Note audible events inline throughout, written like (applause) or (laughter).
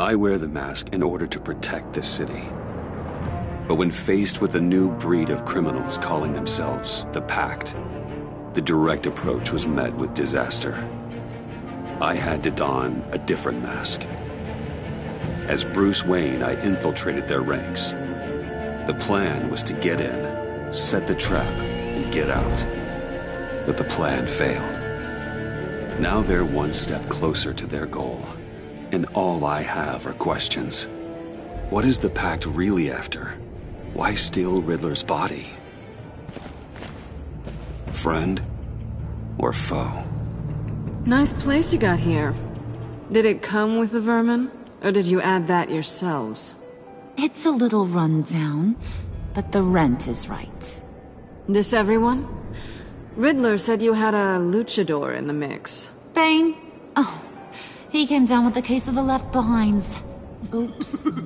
I wear the mask in order to protect this city. But when faced with a new breed of criminals calling themselves the Pact, the direct approach was met with disaster. I had to don a different mask. As Bruce Wayne, I infiltrated their ranks. The plan was to get in, set the trap, and get out. But the plan failed. Now they're one step closer to their goal. And all I have are questions. What is the Pact really after? Why steal Riddler's body? Friend or foe? Nice place you got here. Did it come with the vermin? Or did you add that yourselves? It's a little rundown, but the rent is right. This everyone? Riddler said you had a luchador in the mix. Bane? Oh, he came down with the case of the left behinds. Oops. (laughs)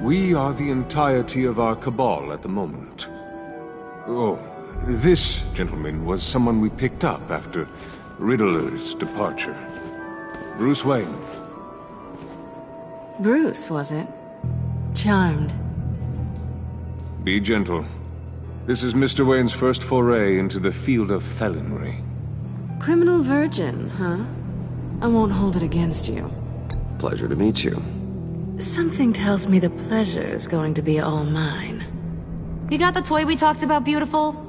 We are the entirety of our cabal at the moment. Oh, this gentleman was someone we picked up after Riddler's departure. Bruce Wayne. Bruce, was it? Charmed. Be gentle. This is Mr. Wayne's first foray into the field of felonry. Criminal virgin, huh? I won't hold it against you. Pleasure to meet you. Something tells me the pleasure is going to be all mine. You got the toy we talked about, beautiful?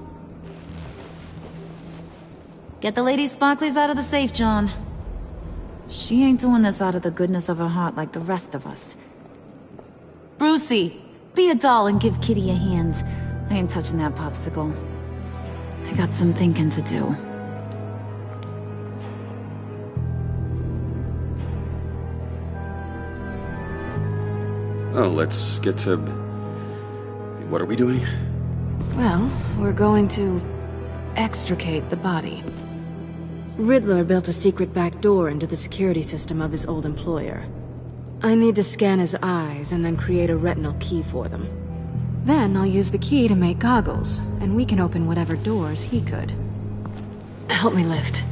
Get the lady sparklies out of the safe, John. She ain't doing this out of the goodness of her heart like the rest of us. Brucey, be a doll and give Kitty a hand. I ain't touching that popsicle. I got some thinking to do. Oh, let's get to... What are we doing? Well, we're going to extricate the body. Riddler built a secret back door into the security system of his old employer. I need to scan his eyes and then create a retinal key for them. Then I'll use the key to make goggles, and we can open whatever doors he could. Help me lift.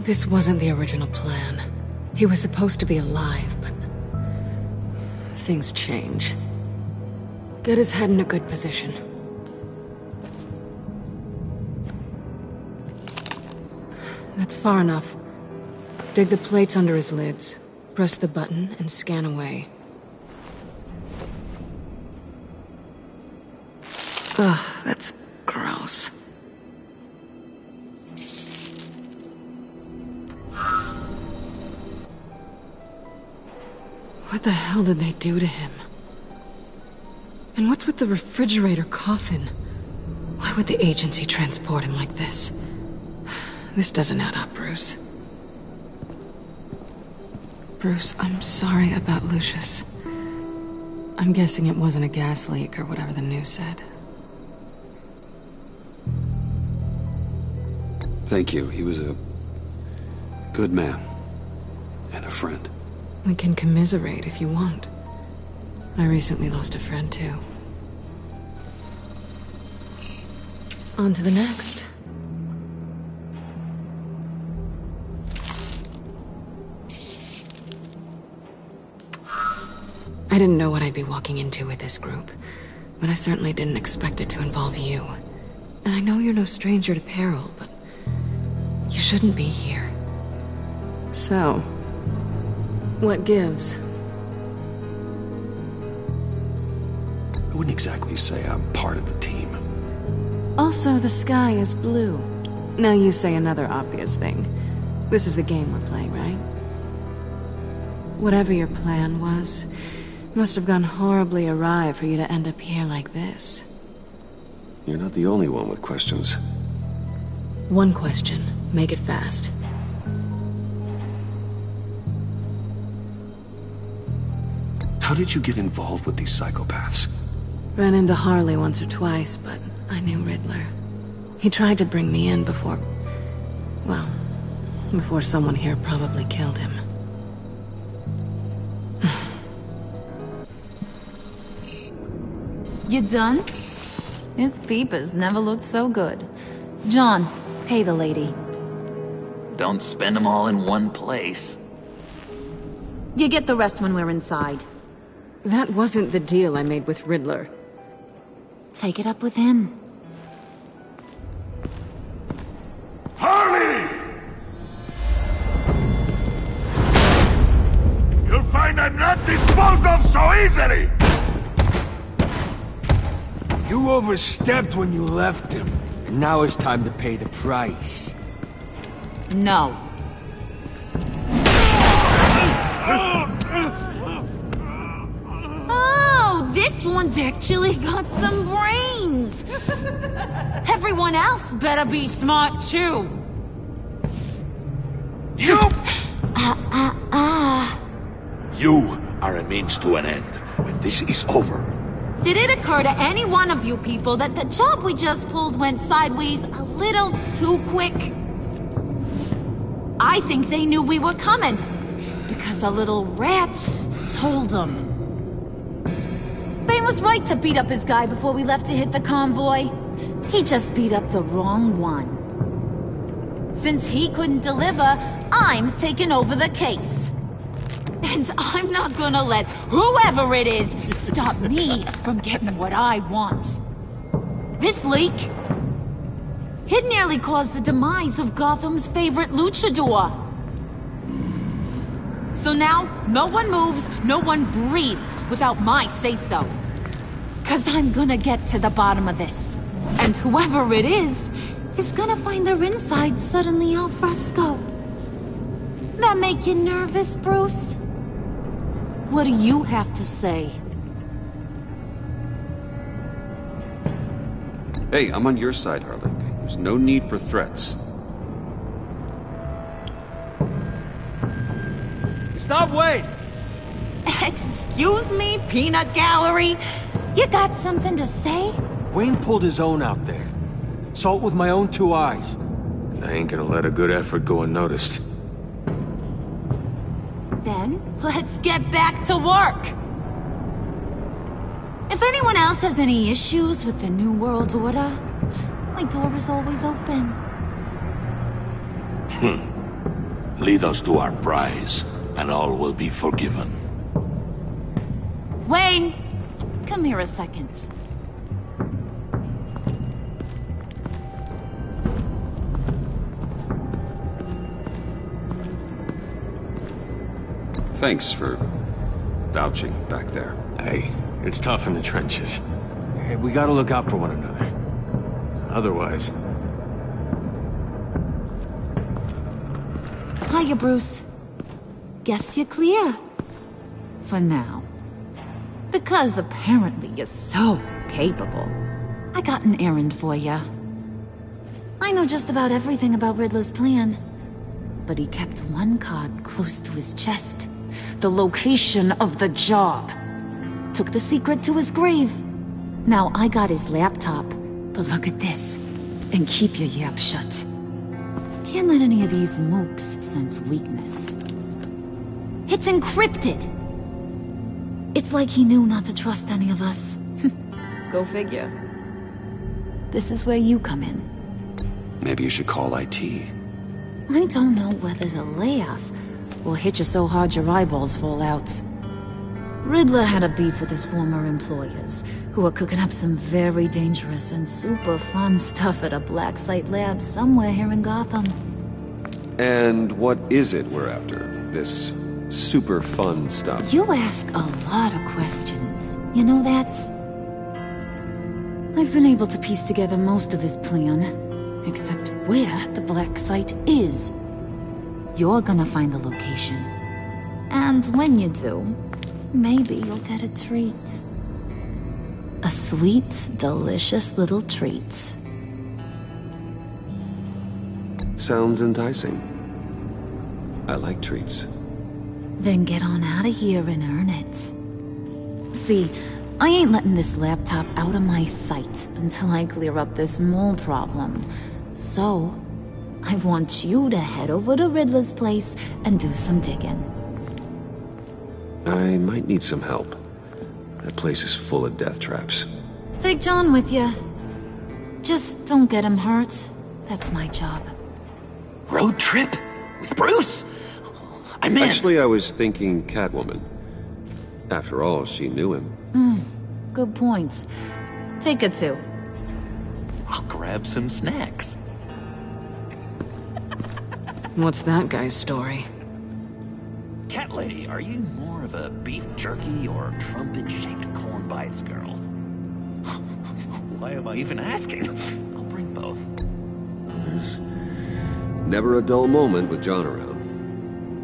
This wasn't the original plan. He was supposed to be alive, but... Things change. Get his head in a good position. That's far enough. Dig the plates under his lids. Press the button and scan away. Ugh, that's gross. What the hell did they do to him? And what's with the refrigerator coffin? Why would the agency transport him like this? This doesn't add up, Bruce. Bruce, I'm sorry about Lucius. I'm guessing it wasn't a gas leak or whatever the news said. Thank you. He was a good man and a friend. We can commiserate if you want. I recently lost a friend too. On to the next. I didn't know what I'd be walking into with this group, but I certainly didn't expect it to involve you. And I know you're no stranger to peril, but you shouldn't be here. So, what gives? I wouldn't exactly say I'm part of the team. Also, the sky is blue. Now you say another obvious thing. This is the game we're playing, right? Whatever your plan was, must have gone horribly awry for you to end up here like this. You're not the only one with questions. One question. Make it fast. How did you get involved with these psychopaths? Ran into Harley once or twice, but I knew Riddler. He tried to bring me in before... Well, before someone here probably killed him. (sighs) You done? His peepers never looked so good. John, pay the lady. Don't spend them all in one place. You get the rest when we're inside. That wasn't the deal I made with Riddler. Take it up with him. Harley! You'll find I'm not disposed of so easily! You overstepped when you left him. And now it's time to pay the price. No. This one's actually got some brains. (laughs) Everyone else better be smart too. You! (sighs) Ah, ah. You are a means to an end. When this is over, Did it occur to any one of you people that the job we just pulled went sideways a little too quick? I think they knew we were coming. Because a little rat told them. Bane was right to beat up his guy before we left to hit the convoy. He just beat up the wrong one. Since he couldn't deliver, I'm taking over the case. And I'm not gonna let whoever it is stop me from getting what I want. This leak, it nearly caused the demise of Gotham's favorite luchador. So now, no one moves, no one breathes without my say-so. Cause I'm gonna get to the bottom of this. And whoever it is, is gonna find their insides suddenly al fresco. That make you nervous, Bruce? What do you have to say? Hey, I'm on your side, Harley. There's no need for threats. Stop wait! (laughs) Excuse me, peanut gallery? You got something to say? Wayne pulled his own out there. Saw it with my own two eyes. I ain't gonna let a good effort go unnoticed. Then, let's get back to work. If anyone else has any issues with the New World Order, my door is always open. Hmm. Lead us to our prize, and all will be forgiven. Wayne, come here a second. Thanks for vouching back there. Hey, it's tough in the trenches. Hey, we gotta look out for one another. Otherwise, Hiya, Bruce. Guess you're clear. For now. Because apparently you're so capable. I got an errand for you. I know just about everything about Riddler's plan. But he kept one card close to his chest. The location of the job. Took the secret to his grave. Now I got his laptop. But look at this. And keep your yap shut. Can't let any of these mooks sense weakness. It's encrypted! It's like he knew not to trust any of us. (laughs) Go figure. This is where you come in. Maybe you should call IT. I don't know whether to laugh or hit you so hard your eyeballs fall out. Riddler had a beef with his former employers, who are cooking up some very dangerous and super fun stuff at a black site lab somewhere here in Gotham. And what is it we're after? This super fun stuff. You ask a lot of questions. You know that? I've been able to piece together most of his plan, except where the black site is. You're gonna find the location. And when you do, maybe you'll get a treat. A sweet, delicious little treat. Sounds enticing. I like treats. Then get on out of here and earn it. See, I ain't letting this laptop out of my sight until I clear up this mole problem. So, I want you to head over to Riddler's place and do some digging. I might need some help. That place is full of death traps. Take John with you. Just don't get him hurt. That's my job. Road trip? With Bruce? I'm in. Actually, I was thinking Catwoman. After all, she knew him. Hmm, good points. Take a two. I'll grab some snacks. What's that guy's story? Cat lady, are you more of a beef jerky or trumpet-shaped corn bites girl? (laughs) Why am I even asking? I'll bring both. There's never a dull moment with John around.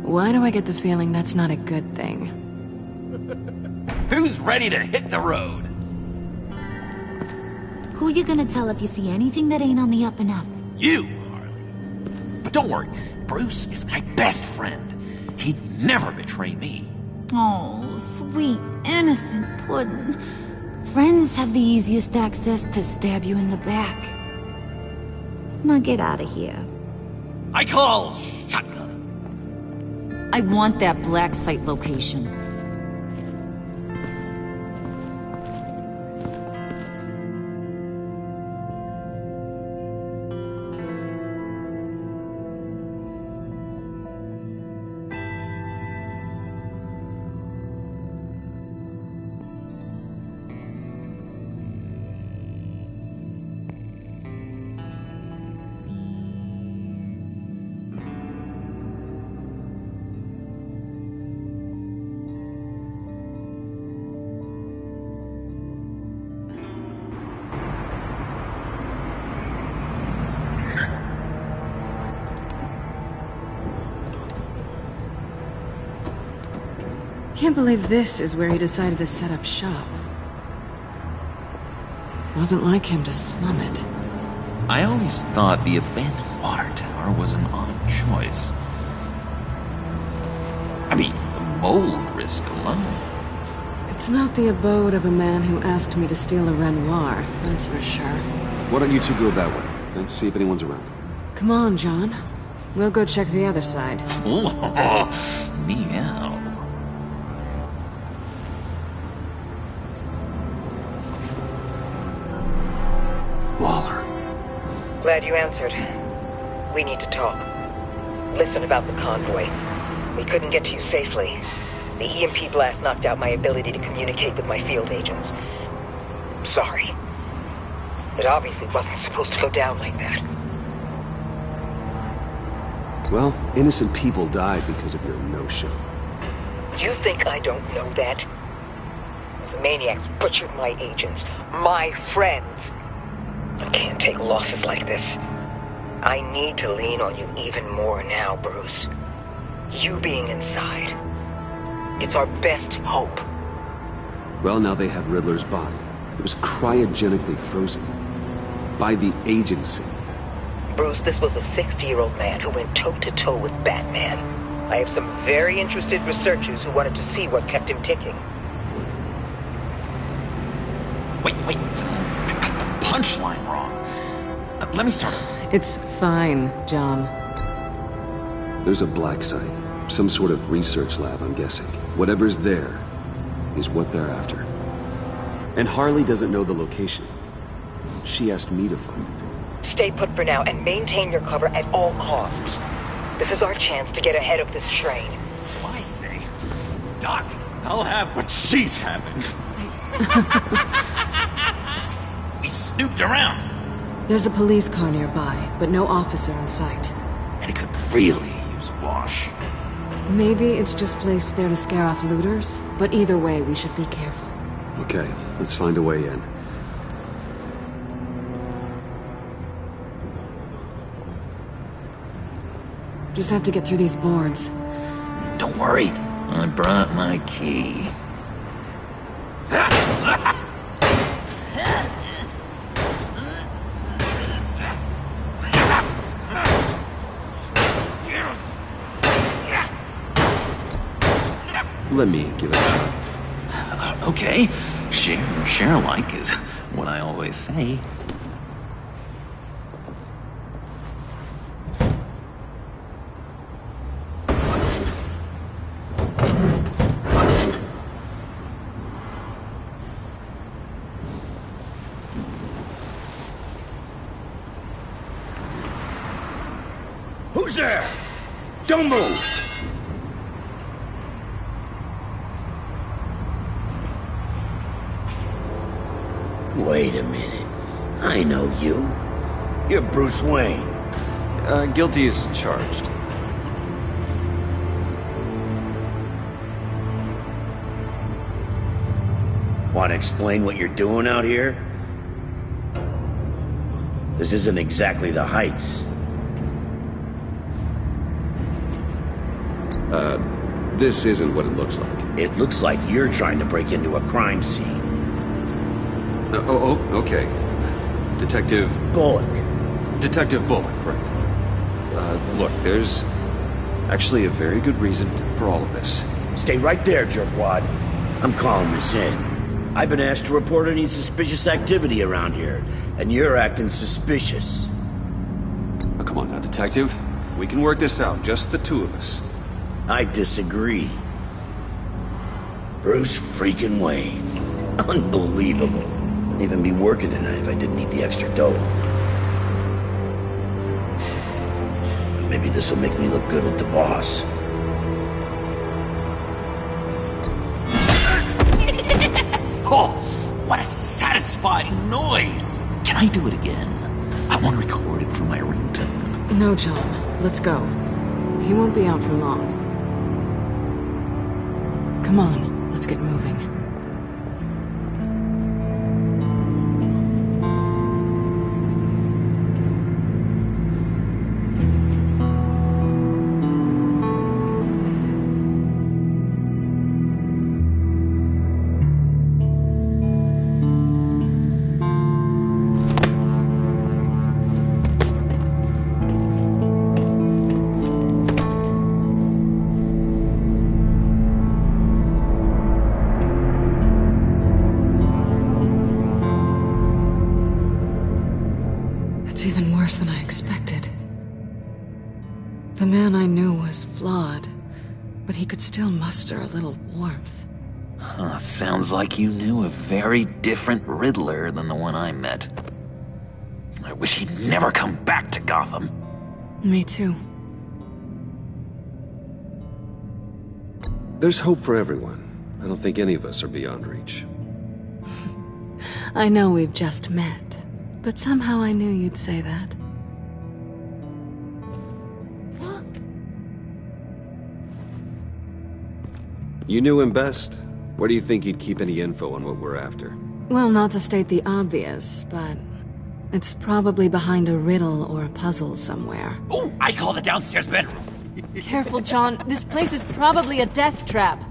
Why do I get the feeling that's not a good thing? (laughs) Who's ready to hit the road? Who are you gonna tell if you see anything that ain't on the up and up? You, Harley. But don't worry, Bruce is my best friend. He'd never betray me. Oh, sweet, innocent puddin'. Friends have the easiest access to stab you in the back. Now get out of here. I call shotgun. I want that black site location. Believe this is where he decided to set up shop. Wasn't like him to slum it. I always thought the abandoned water tower was an odd choice. I mean, the mold risk alone. It's not the abode of a man who asked me to steal a Renoir, that's for sure. Why don't you two go that way? Okay? See if anyone's around. Come on, John. We'll go check the other side. (laughs) you answered. We need to talk. Listen about the convoy. We couldn't get to you safely. The EMP blast knocked out my ability to communicate with my field agents. I'm Sorry. It obviously wasn't supposed to go down like that. Well, innocent people died because of your no-show. You think I don't know that? Those maniacs butchered my agents, my friends. I can't take losses like this. I need to lean on you even more now, Bruce. You being inside. It's our best hope. Well, now they have Riddler's body. It was cryogenically frozen. By the agency. Bruce, this was a 60-year-old man who went toe-to-toe with Batman. I have some very interested researchers who wanted to see what kept him ticking. Wait, wait. I got punchline wrong. Uh, let me start over. It's fine, John. There's a black site. Some sort of research lab, I'm guessing. Whatever's there is what they're after. And Harley doesn't know the location. She asked me to find it. Stay put for now and maintain your cover at all costs. This is our chance to get ahead of this train. So I say, Doc, I'll have what she's having. (laughs) we snooped around, There's a police car nearby, but no officer in sight. and it could really use a wash. Maybe it's just placed there to scare off looters, but either way, we should be careful. Okay, let's find a way in. Just have to get through these boards. Don't worry, I brought my key. Let me give it a shot. Uh, okay, share, share alike is what I always say. Who's there? Don't move! Wait a minute. I know you. You're Bruce Wayne. Uh, guilty as charged. Want to explain what you're doing out here? This isn't exactly the Heights. Uh, this isn't what it looks like. It looks like you're trying to break into a crime scene. Uh, oh, oh, okay. Detective... Bullock. Detective Bullock, right. Uh, look, there's actually a very good reason for all of this. Stay right there, jerkwad. I'm calling this in. I've been asked to report any suspicious activity around here, and you're acting suspicious. Oh, come on now, Detective. We can work this out, just the two of us. I disagree. Bruce freaking Wayne. (laughs) Unbelievable. I wouldn't even be working tonight if I didn't need the extra dough. But maybe this will make me look good with the boss. (laughs) Oh, what a satisfying noise! Can I do it again? I want to record it for my ringtone. No, John. Let's go. He won't be out for long. A little warmth. Huh, sounds like you knew a very different Riddler than the one I met. I wish he'd never come back to Gotham. Me too. There's hope for everyone. I don't think any of us are beyond reach. (laughs) I know we've just met, but somehow I knew you'd say that. You knew him best. Where do you think he'd keep any info on what we're after? Well, not to state the obvious, but it's probably behind a riddle or a puzzle somewhere. Oh, I call the downstairs bedroom. Careful, John. This place is probably a death trap.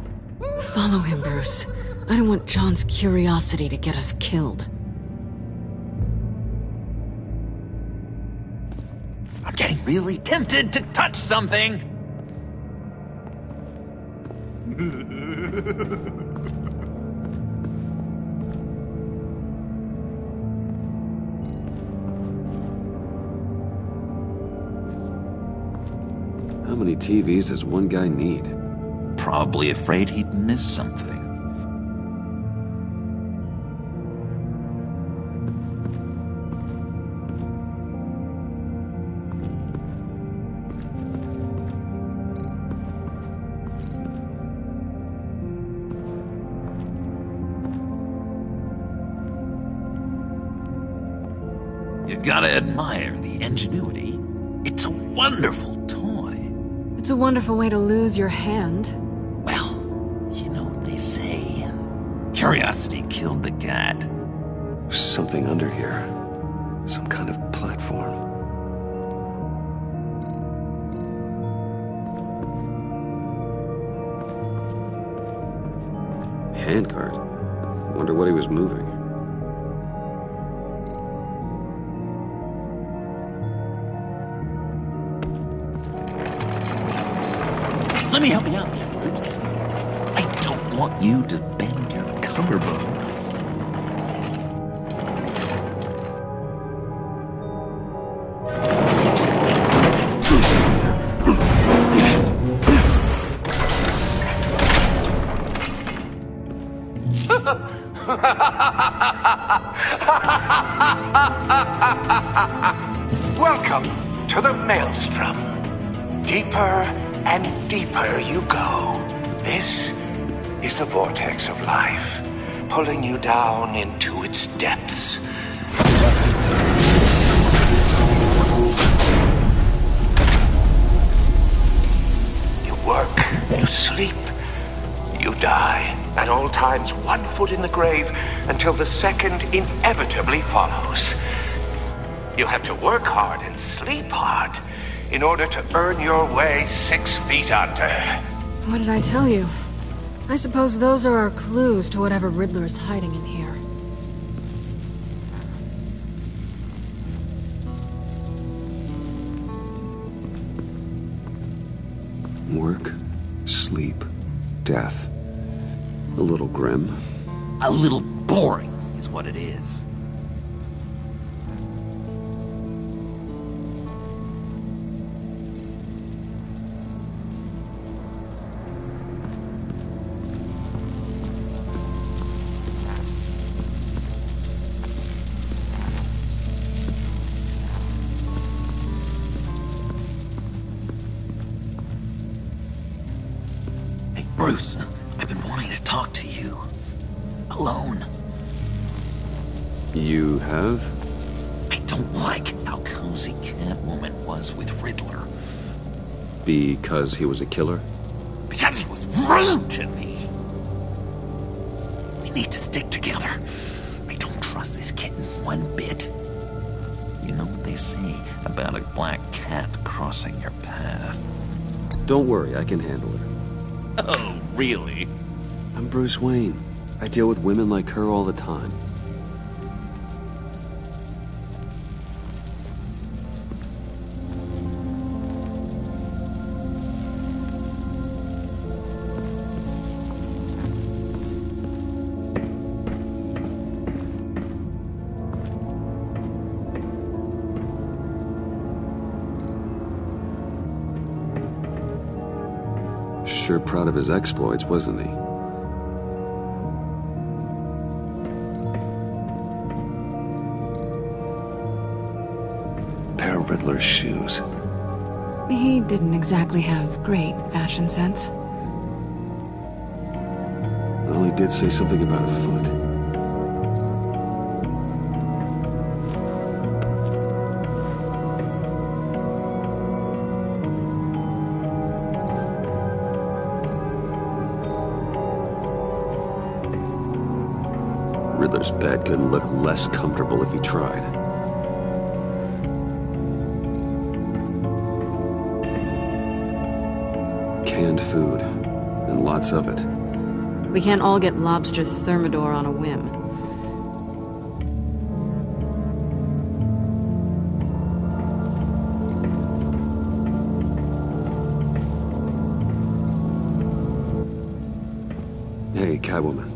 Follow him, Bruce. I don't want John's curiosity to get us killed. I'm getting really tempted to touch something. How many TVs does one guy need? Probably afraid he'd miss something. Wonderful way to lose your hand. Well, you know what they say. Curiosity killed the cat. There's something under here. Second inevitably follows. You have to work hard and sleep hard in order to earn your way six feet under. What did I tell you? I suppose those are our clues to whatever Riddler is hiding Bruce, I've been wanting to talk to you. Alone. You have? I don't like how cozy Catwoman was with Riddler. Because he was a killer? Because he was rude to me. We need to stick together. I don't trust this kitten one bit. You know what they say about a black cat crossing your path? Don't worry, I can handle her. Really? I'm Bruce Wayne. I deal with women like her all the time. Proud of his exploits, wasn't he? Pair of Riddler's shoes. He didn't exactly have great fashion sense. Well, he did say something about a foot. Riddler's bed couldn't look less comfortable if he tried. Canned food, and lots of it. We can't all get lobster thermidor on a whim. Hey, Catwoman.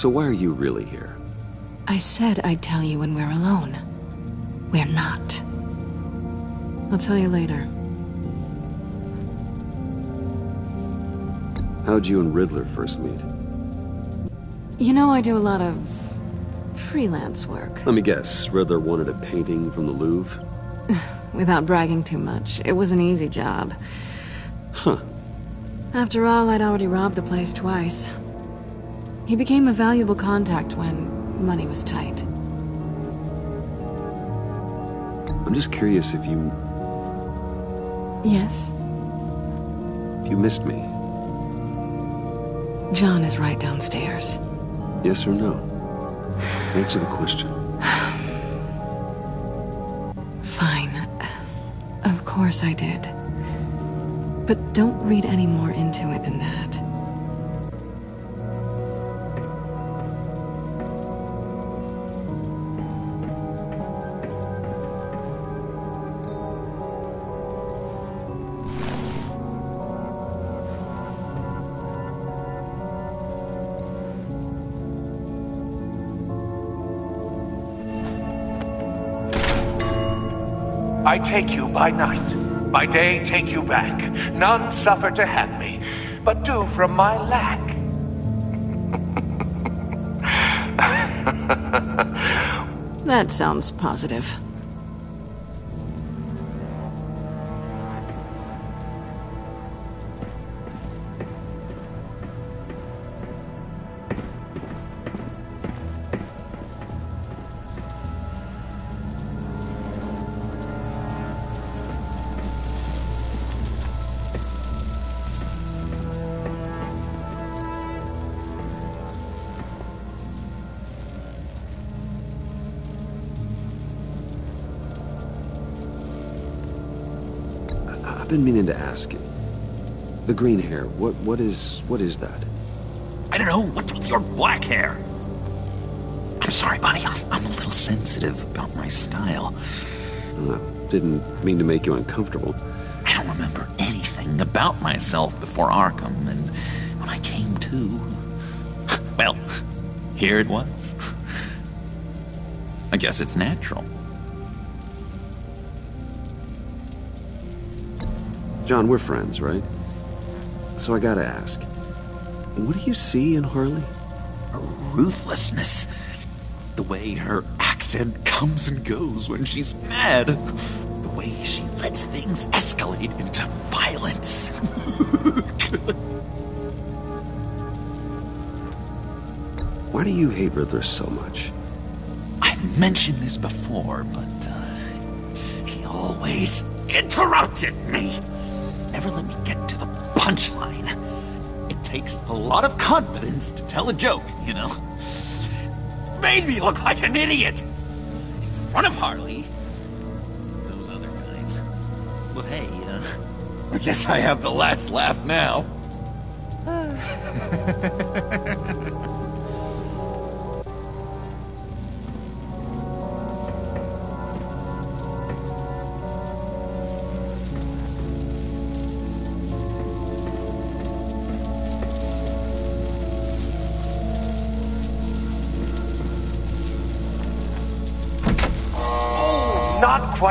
So why are you really here? I said I'd tell you when we're alone. We're not. I'll tell you later. How'd you and Riddler first meet? You know, I do a lot of freelance work. Let me guess, Riddler wanted a painting from the Louvre? (sighs) Without bragging too much, it was an easy job. Huh. After all, I'd already robbed the place twice. He became a valuable contact when money was tight. I'm just curious if you... Yes, if you missed me. John is right downstairs. Yes or no? Answer the question. Fine. Of course I did. But don't read any more into it than that. I take you by night, by day take you back. None suffer to have me, but do from my lack. that sounds positive. Green hair, what what is what is that? I don't know. What's with your black hair? I'm sorry, buddy. I'm, I'm a little sensitive about my style. Uh, didn't mean to make you uncomfortable. I don't remember anything about myself before Arkham, and when I came to, well, here it was. I guess it's natural. John, we're friends, right? So I gotta ask. What do you see in Harley? A ruthlessness. The way her accent comes and goes when she's mad. The way she lets things escalate into violence. (laughs) Why do you hate Riddler so much? I've mentioned this before, but uh, he always interrupted me never let me get punchline. It takes a lot of confidence to tell a joke, you know? Made me look like an idiot! In front of Harley. Those other guys. But hey, uh, (laughs) I guess I have the last laugh now.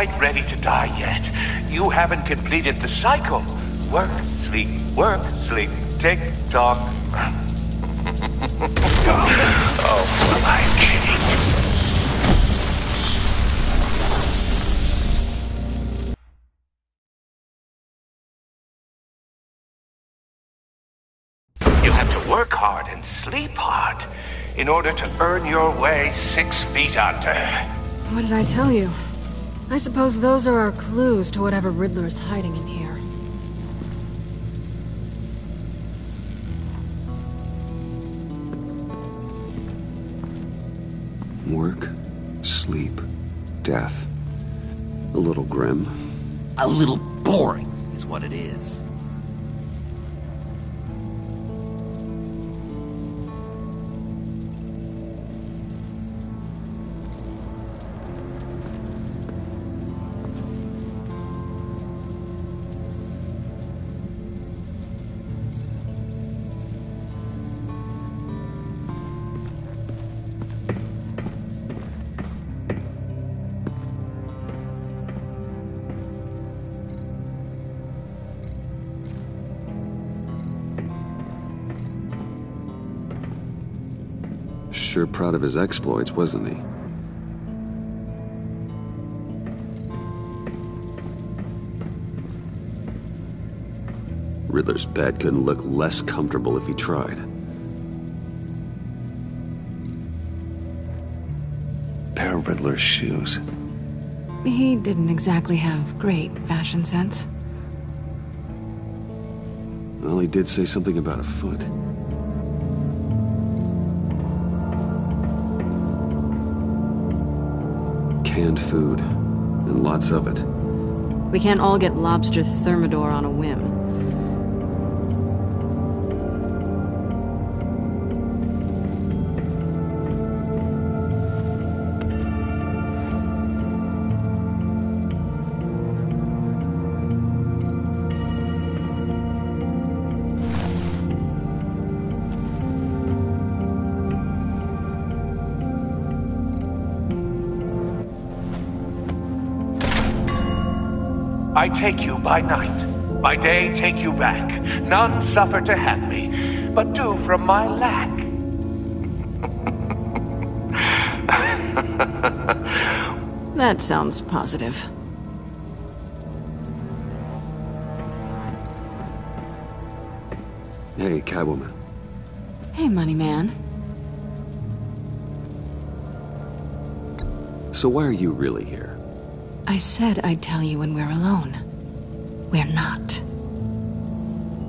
Quite ready to die yet. You haven't completed the cycle. Work, sleep, work, sleep, tick, tock. oh, I'm kidding. You have to work hard and sleep hard in order to earn your way six feet under. What did I tell you? I suppose those are our clues to whatever Riddler is hiding in here. Work, sleep, death. A little grim. A little boring is what it is. Sure proud of his exploits, wasn't he? Riddler's bed couldn't look less comfortable if he tried. Pair of Riddler's shoes. He didn't exactly have great fashion sense. Well, he did say something about a foot. Canned food, and lots of it. We can't all get lobster thermidor on a whim. I take you by night, by day take you back. None suffer to have me, but do from my lack. (laughs) that sounds positive. Hey, Catwoman. Hey, Money Man. So why are you really here? I said I'd tell you when we're alone. We're not.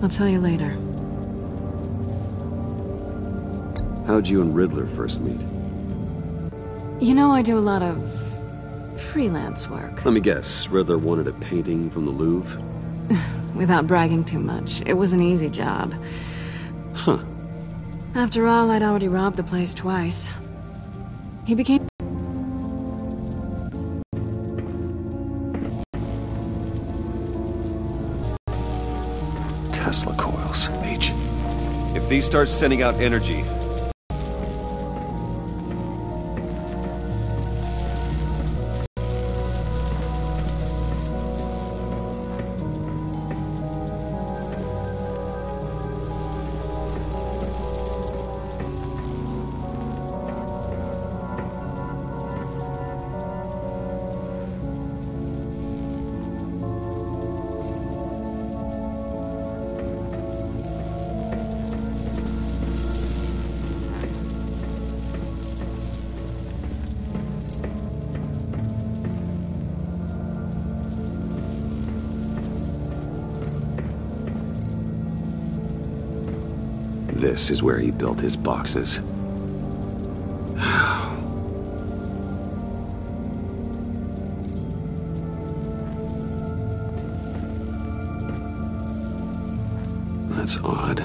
I'll tell you later. How'd you and Riddler first meet? You know I do a lot of... freelance work. Let me guess, Riddler wanted a painting from the Louvre? (sighs) Without bragging too much, it was an easy job. Huh. After all, I'd already robbed the place twice. He became... If these start sending out energy, This is where he built his boxes. (sighs) That's odd.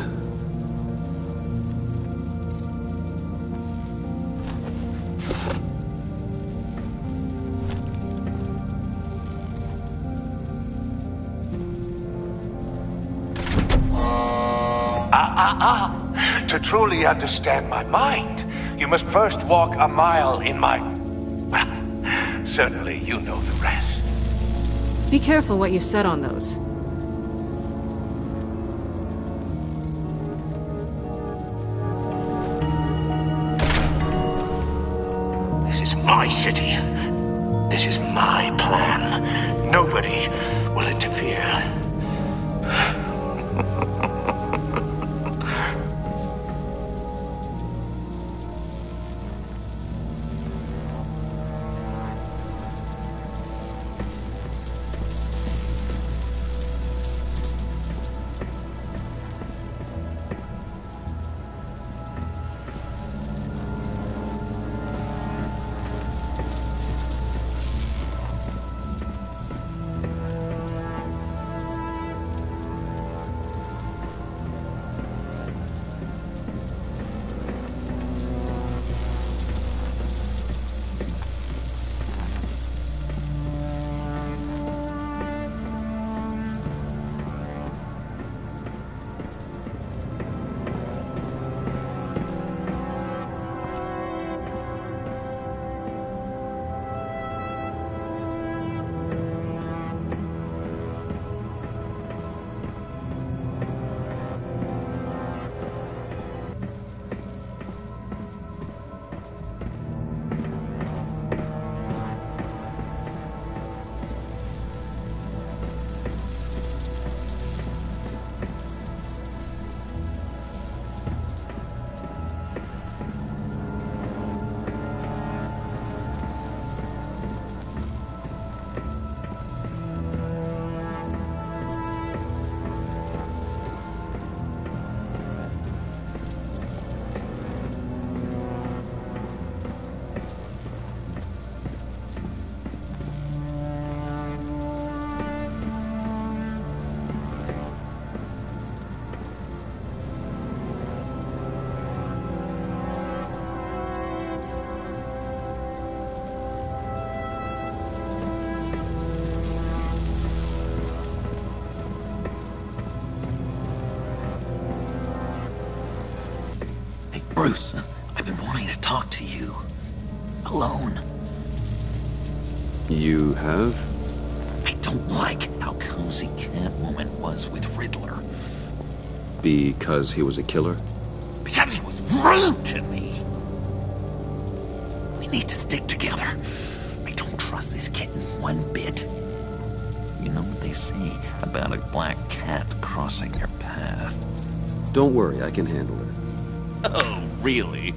Ah, ah, ah. To truly understand my mind, you must first walk a mile in my... Well, certainly you know the rest. Be careful what you said on those. This is my city. This is my plan. Nobody Because he was a killer? Because he was rude to me. We need to stick together. I don't trust this kitten one bit. You know what they say about a black cat crossing your path? Don't worry, I can handle it. Oh, really?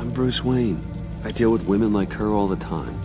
I'm Bruce Wayne. I deal with women like her all the time.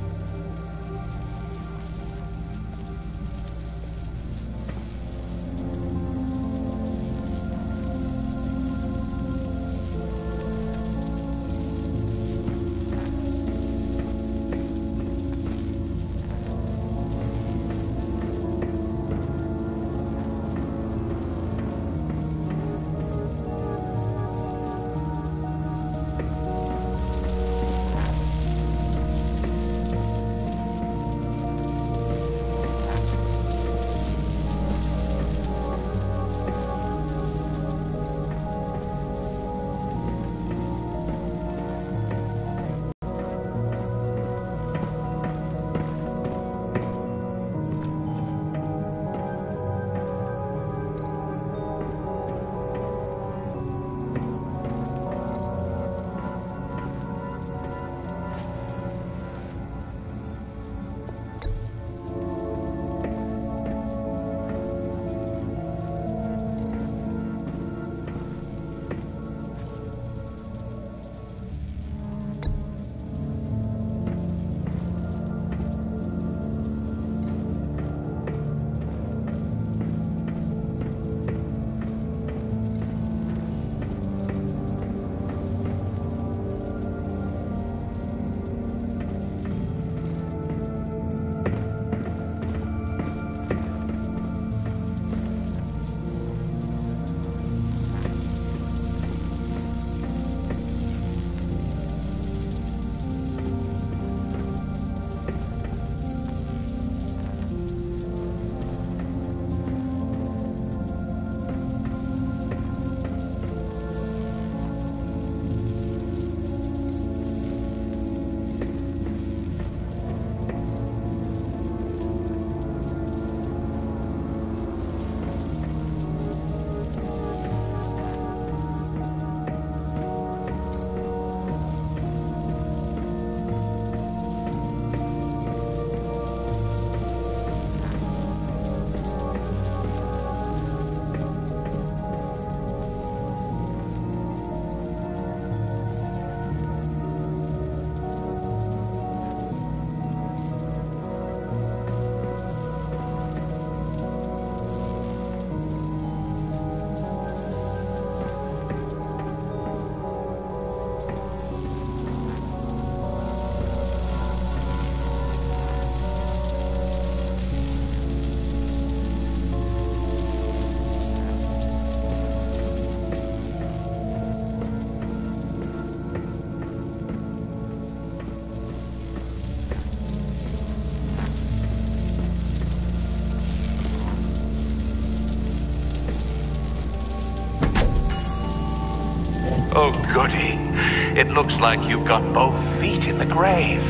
It looks like you've got both feet in the grave.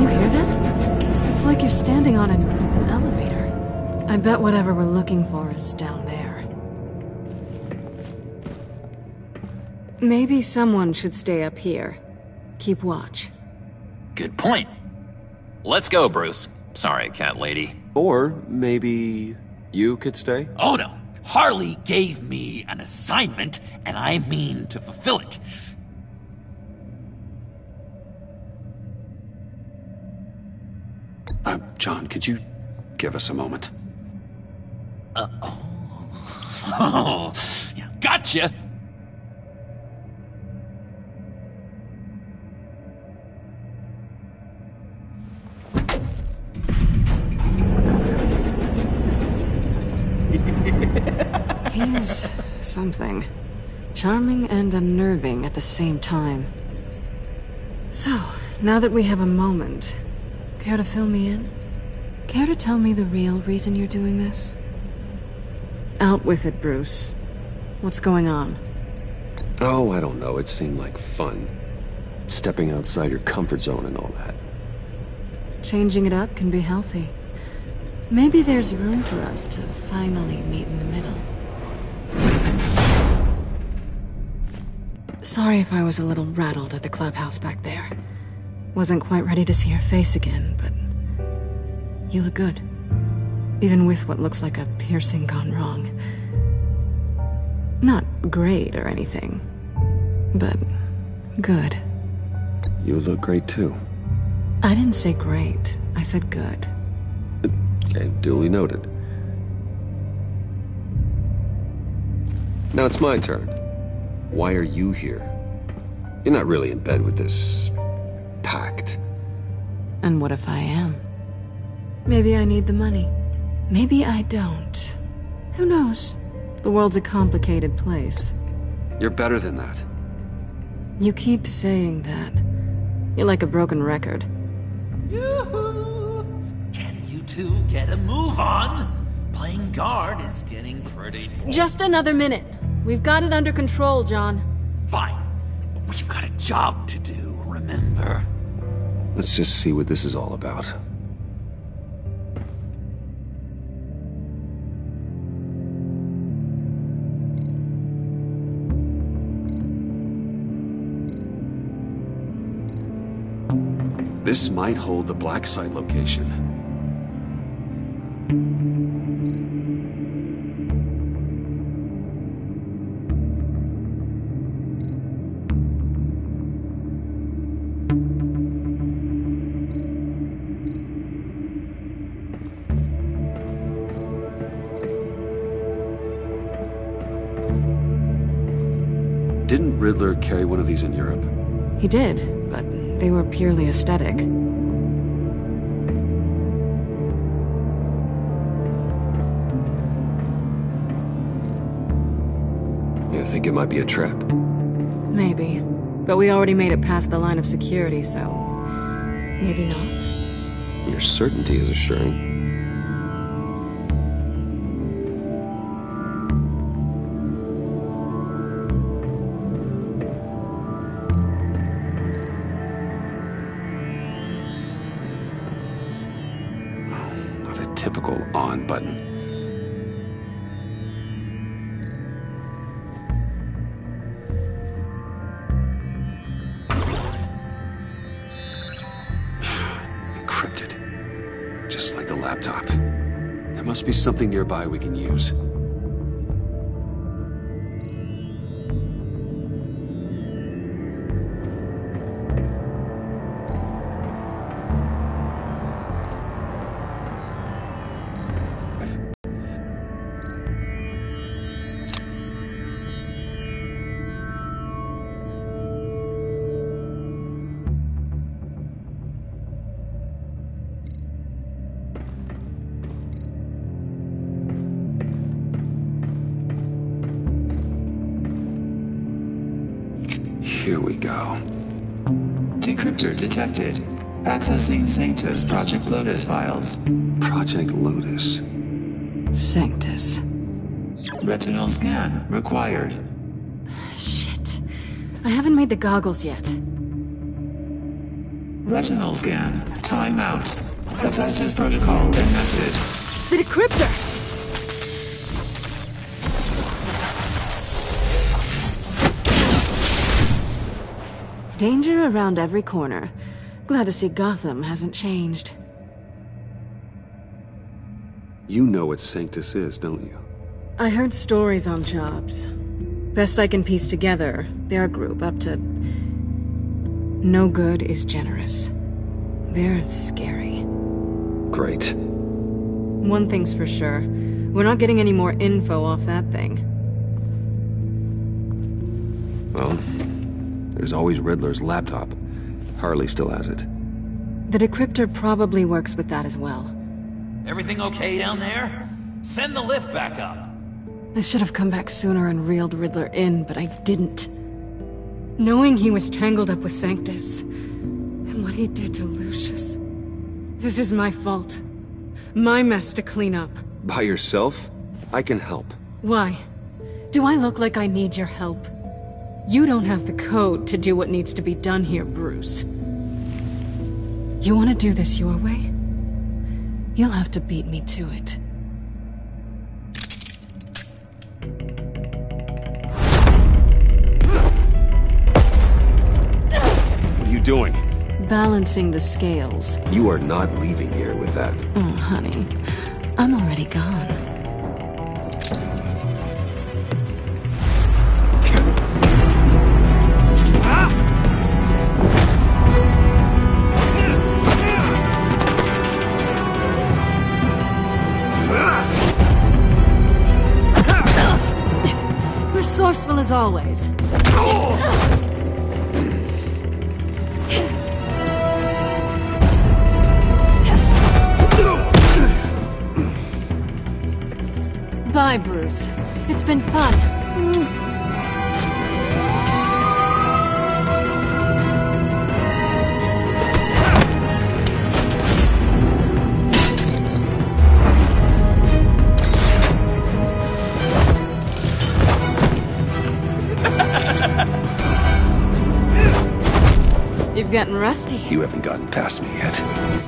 You hear that? It's like you're standing on an elevator. I bet whatever we're looking for is down there. Maybe someone should stay up here. Keep watch. Good point. Let's go, Bruce. Sorry, cat lady. Or maybe you could stay? Oh no. Harley gave me an assignment, and I mean to fulfill it. Uh, John, could you give us a moment? Uh, oh. oh. (laughs) Yeah, gotcha. Something. Charming and unnerving at the same time. So, now that we have a moment, care to fill me in? Care to tell me the real reason you're doing this? Out with it, Bruce. What's going on? Oh, I don't know. It seemed like fun. Stepping outside your comfort zone and all that. Changing it up can be healthy. Maybe there's room for us to finally meet in the middle. Sorry if I was a little rattled at the clubhouse back there. Wasn't quite ready to see your face again, but... You look good. Even with what looks like a piercing gone wrong. Not great or anything, but good. You look great too. I didn't say great. I said good. Okay, duly noted. Now it's my turn. Why are you here? You're not really in bed with this... pact. And what if I am? Maybe I need the money. Maybe I don't. Who knows? The world's a complicated place. You're better than that. You keep saying that. You're like a broken record. Yoo-hoo! Can you two get a move on? Playing guard is getting pretty... Just another minute. We've got it under control, John. Fine. But we've got a job to do, remember? Let's just see what this is all about. This might hold the black site location. These in Europe? He did, but they were purely aesthetic. You think it might be a trap? Maybe. But we already made it past the line of security, so... Maybe not. Your certainty is assuring. Something nearby we can use. Decryptor detected. Accessing Sanctus Project Lotus files. Project Lotus. Sanctus. Retinal scan required. Shit. I haven't made the goggles yet. Retinal scan. Timeout. The Hephaestus protocol enacted. The decryptor! Danger around every corner. Glad to see Gotham hasn't changed. You know what Sanctus is, don't you? I heard stories on jobs. Best I can piece together, they're a group up to... No good is generous. They're scary. Great. One thing's for sure. We're not getting any more info off that thing. Well, there's always Riddler's laptop. Harley still has it. The decryptor probably works with that as well. Everything okay down there? Send the lift back up. I should have come back sooner and reeled Riddler in, but I didn't. Knowing he was tangled up with Sanctus, and what he did to Lucius. This is my fault. My mess to clean up. By yourself? I can help. Why? Do I look like I need your help? You don't have the code to do what needs to be done here, Bruce. You want to do this your way? You'll have to beat me to it. What are you doing? Balancing the scales. You are not leaving here with that. Oh, honey. I'm already gone. As always. Bye, Bruce. It's been fun. You haven't gotten past me yet.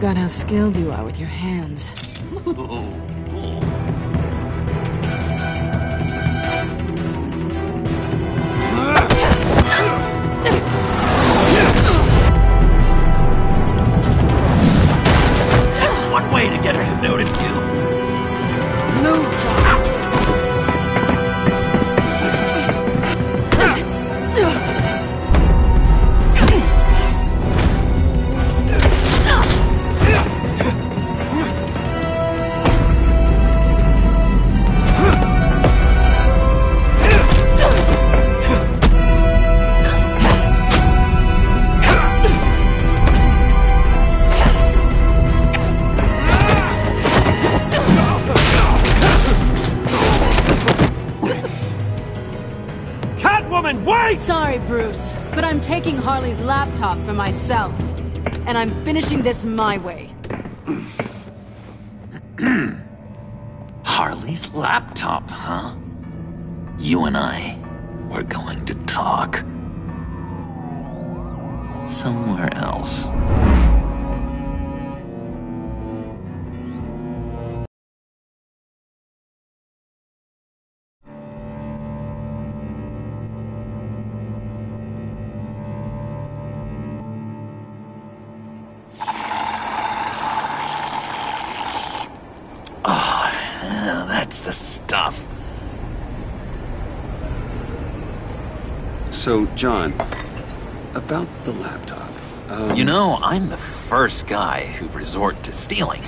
Forgot how skilled you are with your hands. (laughs) laptop for myself. And I'm finishing this my way. (clears throat) Harley's laptop, huh? You and I, John, about the laptop. Um, You know, I'm the first guy who resort to stealing.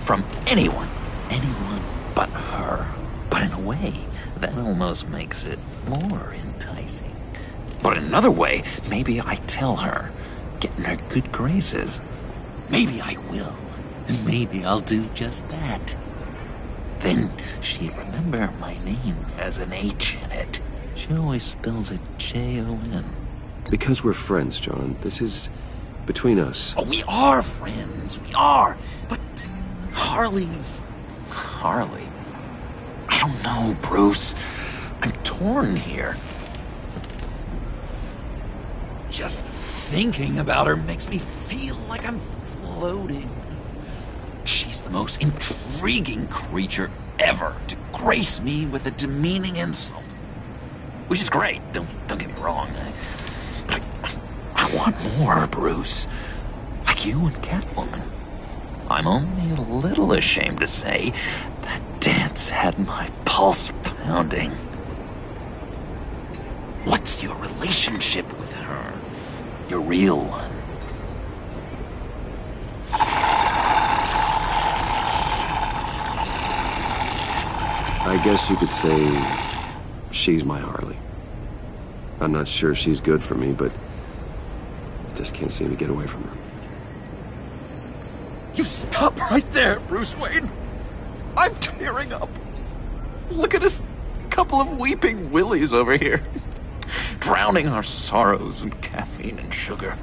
From anyone. Anyone but her. But in a way, that almost makes it more enticing. But another way, maybe I tell her, get in her good graces. Maybe I will. And maybe I'll do just that. Then she'd remember my name has an H in it. She always spells it J-O-N. Because we're friends, John. This is between us. Oh, we are friends. We are. But Harley's. Harley? I don't know, Bruce. I'm torn here. Just thinking about her makes me feel like I'm floating. She's the most intriguing creature ever to grace me with a demeaning insult. Which is great, don't, don't get me wrong. But I, I want more, Bruce. Like you and Catwoman. I'm only a little ashamed to say that dance had my pulse pounding. What's your relationship with her? Your real one. I guess you could say she's my Harley. I'm not sure she's good for me, but I just can't seem to get away from her. You stop right there, Bruce Wayne. I'm tearing up. Look at us, couple of weeping willies over here, drowning our sorrows in caffeine and sugar.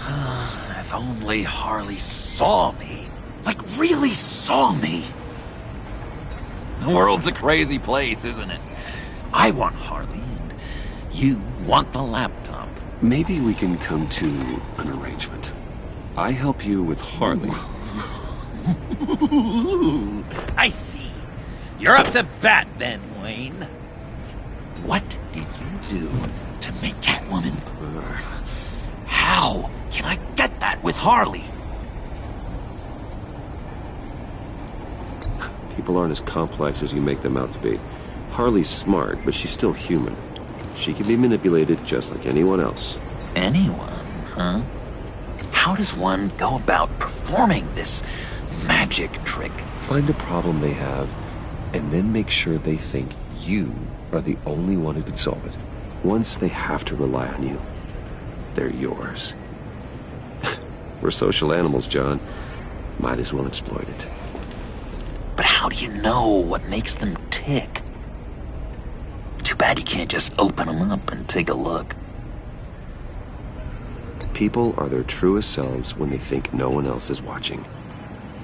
Ah, if only Harley saw me. Like, really saw me. The world's a crazy place, isn't it? I want Harley, and you want the laptop. Maybe we can come to an arrangement. I help you with Harley. I see. You're up to bat then, Wayne. What did you do to make Catwoman purr? How can I get that with Harley? People aren't as complex as you make them out to be. Harley's smart, but she's still human. She can be manipulated just like anyone else. Anyone, huh? How does one go about performing this magic trick? Find a problem they have, and then make sure they think you are the only one who can solve it. Once they have to rely on you, they're yours. (laughs) We're social animals, John. Might as well exploit it. But how do you know what makes them tick? Too bad you can't just open them up and take a look. People are their truest selves when they think no one else is watching.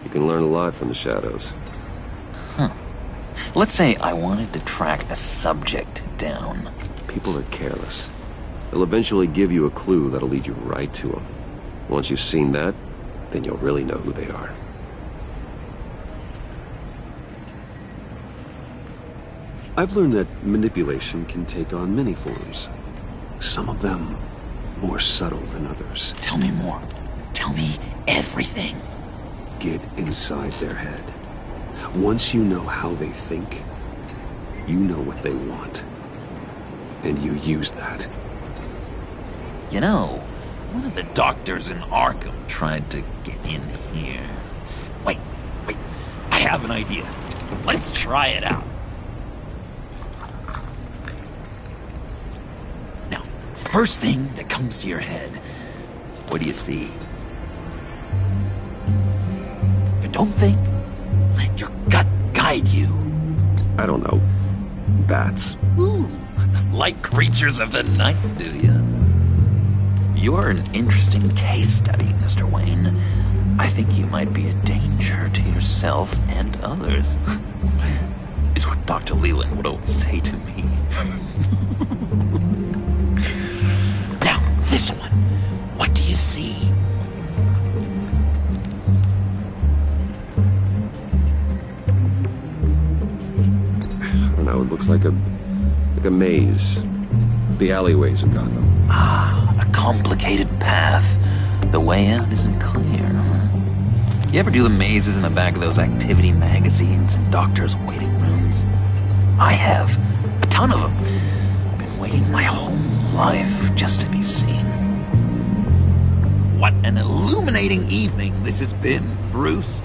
You can learn a lot from the shadows. Huh. Let's say I wanted to track a subject down. People are careless. They'll eventually give you a clue that'll lead you right to them. Once you've seen that, then you'll really know who they are. I've learned that manipulation can take on many forms. Some of them more subtle than others. Tell me more. Tell me everything. Get inside their head. Once you know how they think, you know what they want. And you use that. You know, one of the doctors in Arkham tried to get in here. Wait, wait. I have an idea. Let's try it out. Now, first thing that comes to your head, what do you see? But don't think. Let your gut guide you. I don't know. Bats. Ooh, like creatures of the night, do you? You're an interesting case study, Mr. Wayne. I think you might be a danger to yourself and others. (laughs) Is what Dr. Leland would always say to me. (laughs) It looks like a like a maze. The alleyways of Gotham. Ah, a complicated path. The way out isn't clear? You ever do the mazes in the back of those activity magazines and doctors' waiting rooms? I have. A ton of them. Been waiting my whole life just to be seen. What an illuminating evening this has been, Bruce.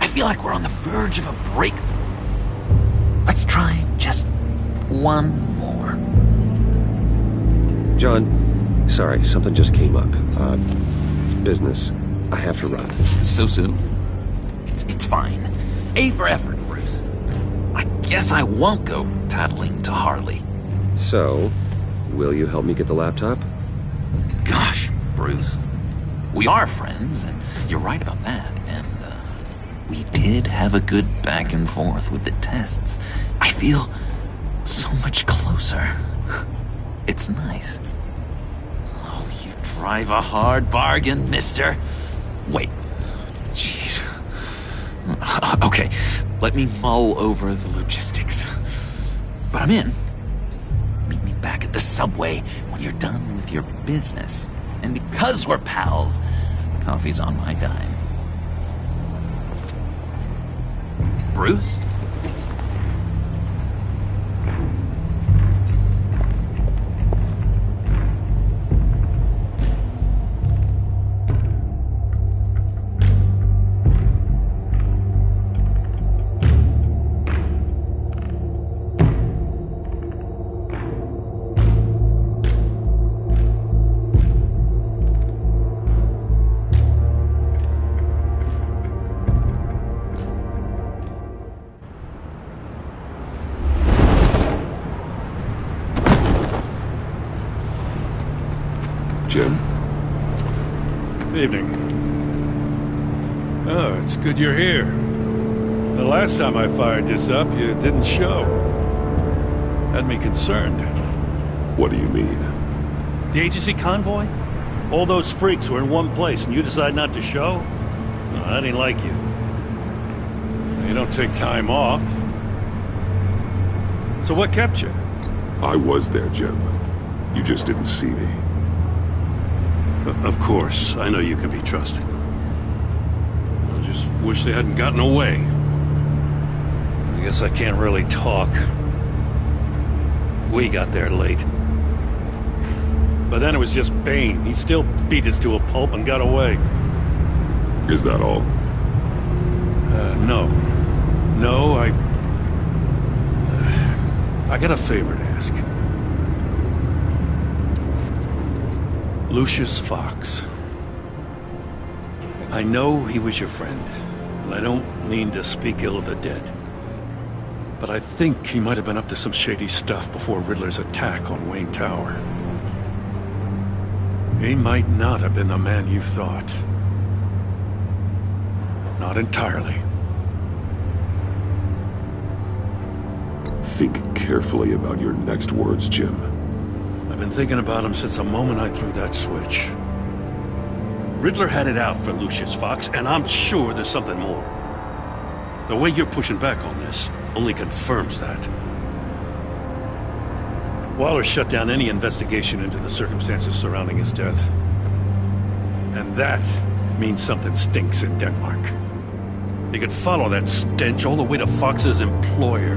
I feel like we're on the verge of a breakthrough. Let's try just one more. John, sorry, something just came up. Uh, it's business. I have to run. So soon? It's, it's fine. A for effort, Bruce. I guess I won't go tattling to Harley. So, will you help me get the laptop? Gosh, Bruce. We are friends, and you're right about that. And we did have a good back and forth with the tests. I feel so much closer. (laughs) It's nice. Oh, you drive a hard bargain, mister. Wait. Jeez. (laughs) Okay, let me mull over the logistics. But I'm in. Meet me back at the subway when you're done with your business. And because we're pals, coffee's on my dime. Bruce? Good you're here. The last time I fired this up, you didn't show. Had me concerned. What do you mean? The agency convoy? All those freaks were in one place and you decide not to show? No, that ain't like you. You don't take time off. So what kept you? I was there, Jim. You just didn't see me. Of course, I know you can be trusted. Wish they hadn't gotten away. I guess I can't really talk. We got there late. But then it was just Bane. He still beat us to a pulp and got away. Is that all? Uh, no. No, I... Uh, I got a favor to ask. Lucius Fox. I know he was your friend, and I don't mean to speak ill of the dead. But I think he might have been up to some shady stuff before Riddler's attack on Wayne Tower. He might not have been the man you thought. Not entirely. Think carefully about your next words, Jim. I've been thinking about him since the moment I threw that switch. Riddler had it out for Lucius Fox, and I'm sure there's something more. The way you're pushing back on this only confirms that. Waller shut down any investigation into the circumstances surrounding his death. And that means something stinks in Denmark. You could follow that stench all the way to Fox's employer.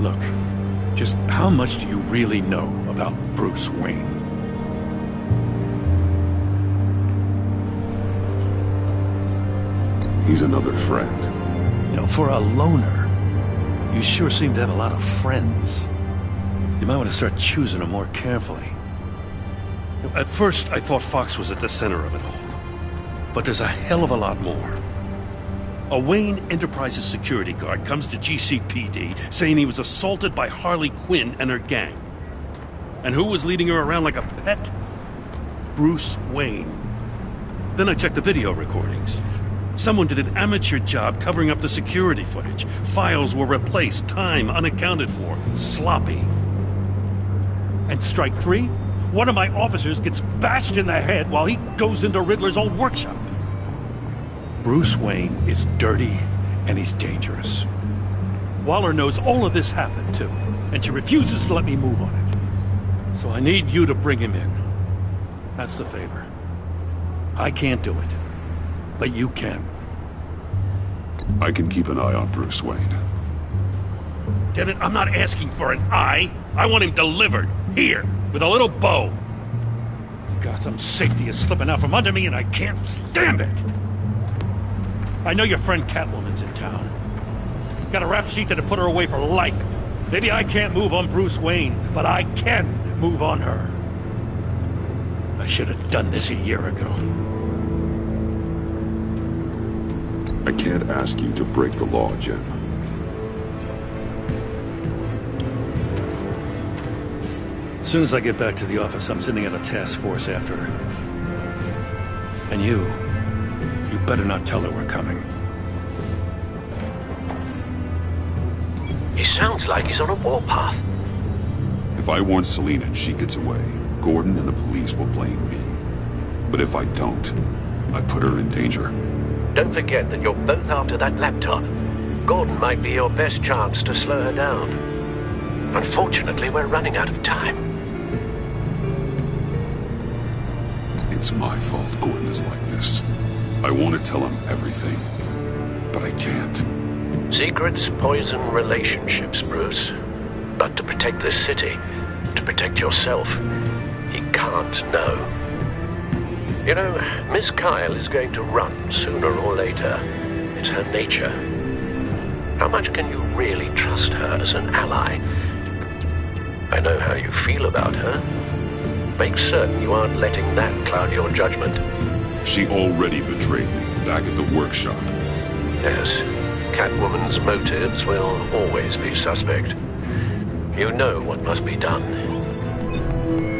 Look, just how much do you really know about Bruce Wayne? He's another friend. You know, for a loner, you sure seem to have a lot of friends. You might want to start choosing them more carefully. At first, I thought Fox was at the center of it all. But there's a hell of a lot more. A Wayne Enterprises security guard comes to GCPD saying he was assaulted by Harley Quinn and her gang. And who was leading her around like a pet? Bruce Wayne. Then I checked the video recordings. Someone did an amateur job covering up the security footage. Files were replaced, time unaccounted for, sloppy. And strike three? One of my officers gets bashed in the head while he goes into Riddler's old workshop. Bruce Wayne is dirty and he's dangerous. Waller knows all of this happened too, and she refuses to let me move on it. So I need you to bring him in. That's the favor. I can't do it, but you can. I can keep an eye on Bruce Wayne. Damn it, I'm not asking for an eye. I want him delivered, here, with a little bow. Gotham's safety is slipping out from under me and I can't stand it. I know your friend Catwoman's in town. Got a rap sheet that'll put her away for life. Maybe I can't move on Bruce Wayne, but I can move on her. I should have done this a year ago. I can't ask you to break the law, Jim. As soon as I get back to the office, I'm sending out a task force after her. And you, you better not tell her we're coming. He sounds like he's on a warpath. If I warn Selina and she gets away, Gordon and the police will blame me. But if I don't, I put her in danger. Don't forget that you're both after that laptop. Gordon might be your best chance to slow her down. Unfortunately, we're running out of time. It's my fault Gordon is like this. I want to tell him everything, but I can't. Secrets poison relationships, Bruce. But to protect this city, to protect yourself, he can't know. You know, Miss Kyle is going to run sooner or later. It's her nature. How much can you really trust her as an ally? I know how you feel about her. Make certain you aren't letting that cloud your judgment. She already betrayed me back at the workshop. Yes, Catwoman's motives will always be suspect. You know what must be done.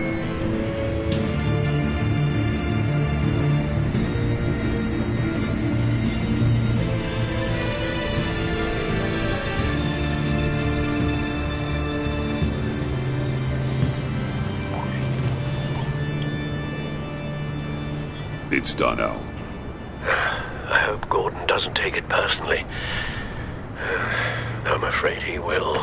It's done, Al. I hope Gordon doesn't take it personally. I'm afraid he will.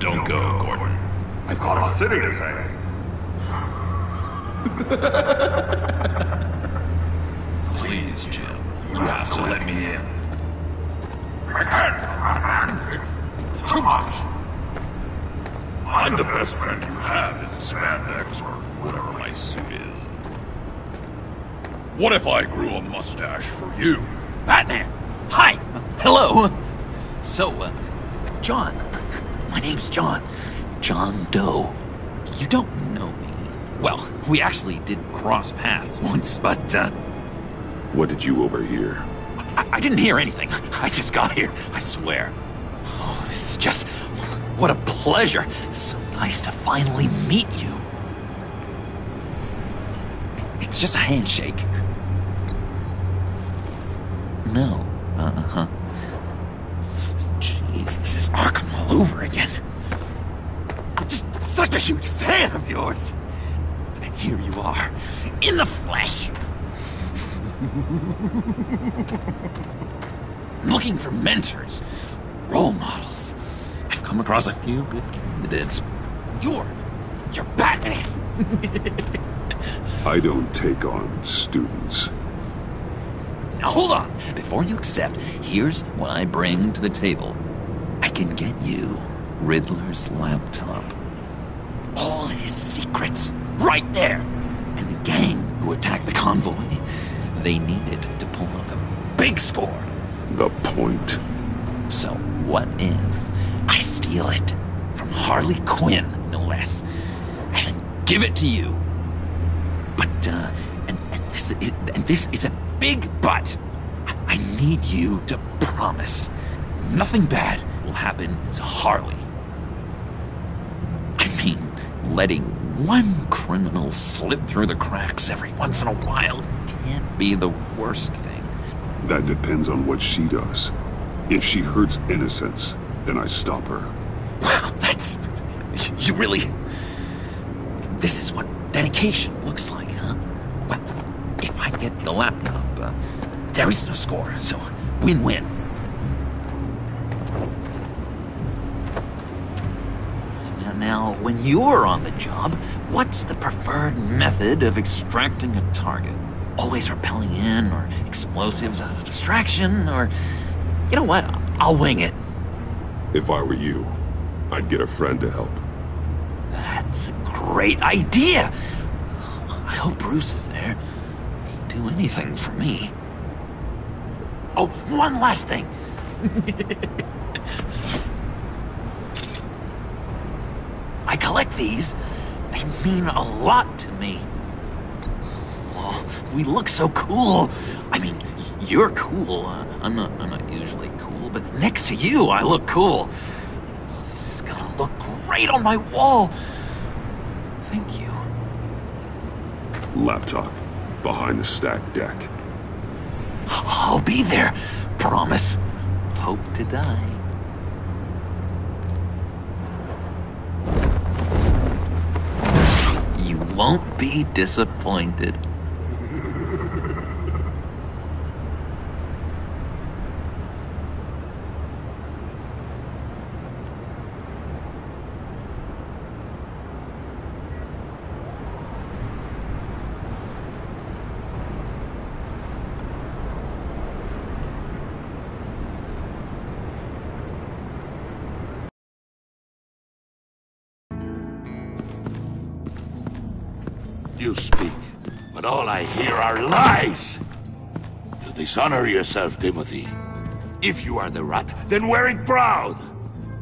Don't go, Gordon. I've got a city to save. Please, Jim. You have to let me in. I can't, It's too much. I'm the best friend you have in spandex or whatever my suit is. What if I grew a mustache for you? Batman! Hi! Hello! So, uh, John. My name's John. John Doe. You don't know me. Well, we actually did cross paths once, but, uh... What did you overhear? I, I didn't hear anything. I just got here, I swear. Oh, this is just... What a pleasure. So nice to finally meet you. It's just a handshake. No. Uh-huh. Jeez, this is Arkham all over again. I'm just such a huge fan of yours. And here you are, in the flesh. (laughs) Looking for mentors, role models. I've come across a few good candidates. You're... you're Batman. (laughs) I don't take on students. Now hold on. Before you accept, here's what I bring to the table. I can get you Riddler's laptop. All his secrets, right there. And the gang who attacked the convoy, they needed to pull off a big score. The point. So what if I steal it Harley Quinn, no less, and give it to you? But uh, and, and this is, and this is a big but. I- I need you to promise nothing bad will happen to Harley. I mean, letting one criminal slip through the cracks every once in a while can't be the worst thing. That depends on what she does. If she hurts innocents, then I stop her. That's. You really. This is what dedication looks like, huh? Well, if I get the laptop, uh, there is no score, so win win. Now, now, when you're on the job, what's the preferred method of extracting a target? Always rappelling in, or explosives as a distraction, or. You know what? I'll wing it. If I were you, I'd get a friend to help. That's a great idea! I hope Bruce is there. He'd do anything for me. Oh, one last thing. (laughs) I collect these. They mean a lot to me. Oh, we look so cool. I mean, you're cool. Uh, I'm not. I'm not usually cool, but next to you, I look cool. This is gonna look great on my wall. Thank you. Laptop. Behind the stacked deck. I'll be there. Promise. Hope to die. You won't be disappointed. But all I hear are lies! You dishonor yourself, Timothy. If you are the rat, then wear it proud!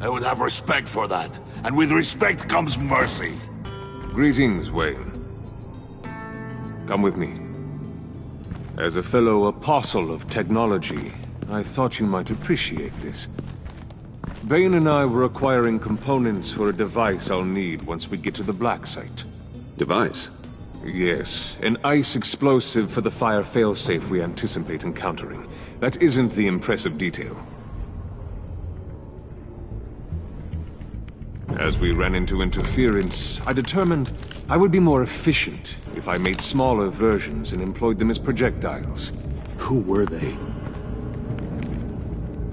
I would have respect for that, and with respect comes mercy. Greetings, Wayne. Come with me. As a fellow apostle of technology, I thought you might appreciate this. Bane and I were acquiring components for a device I'll need once we get to the Black Site. Device? Yes, an ice explosive for the fire failsafe we anticipate encountering. That isn't the impressive detail. As we ran into interference, I determined I would be more efficient if I made smaller versions and employed them as projectiles. Who were they?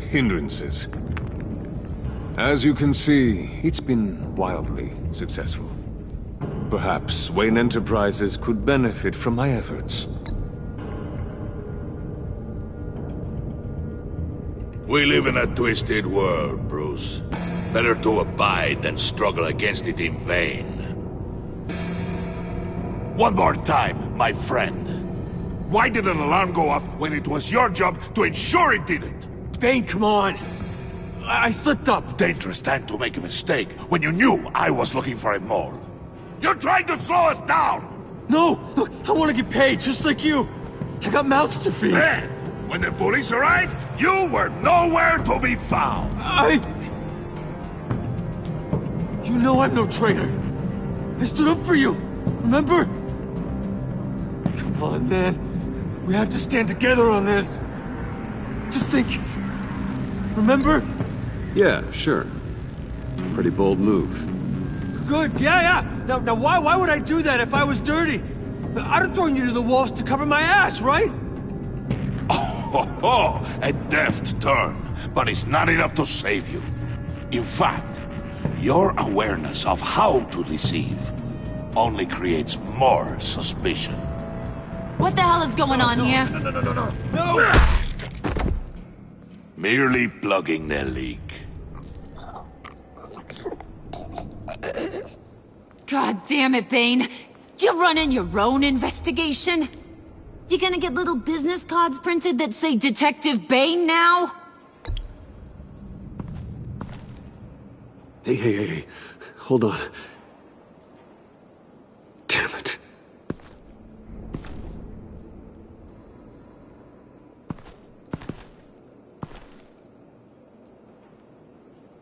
Hindrances. As you can see, it's been wildly successful. Perhaps Wayne Enterprises could benefit from my efforts. We live in a twisted world, Bruce. Better to abide than struggle against it in vain. One more time, my friend. Why did an alarm go off when it was your job to ensure it didn't? Bane, come on! I, I slipped up! Dangerous time to make a mistake when you knew I was looking for a mole. You're trying to slow us down! No! Look, I want to get paid, just like you! I got mouths to feed! Then, when the police arrived, you were nowhere to be found! I... You know I'm no traitor. I stood up for you, remember? Come on, man. We have to stand together on this. Just think. Remember? Yeah, sure. Pretty bold move. Good, yeah, yeah. Now, now why, why would I do that if I was dirty? I'd have thrown you to the wolves to cover my ass, right? Oh, oh, (laughs) a deft turn, but it's not enough to save you. In fact, your awareness of how to deceive only creates more suspicion. What the hell is going on here? No, no, no, no, no, no! Merely plugging the leak. God damn it, Bane. You're running your own investigation? You gonna get little business cards printed that say Detective Bane now? Hey, hey, hey, hey. Hold on. Damn it.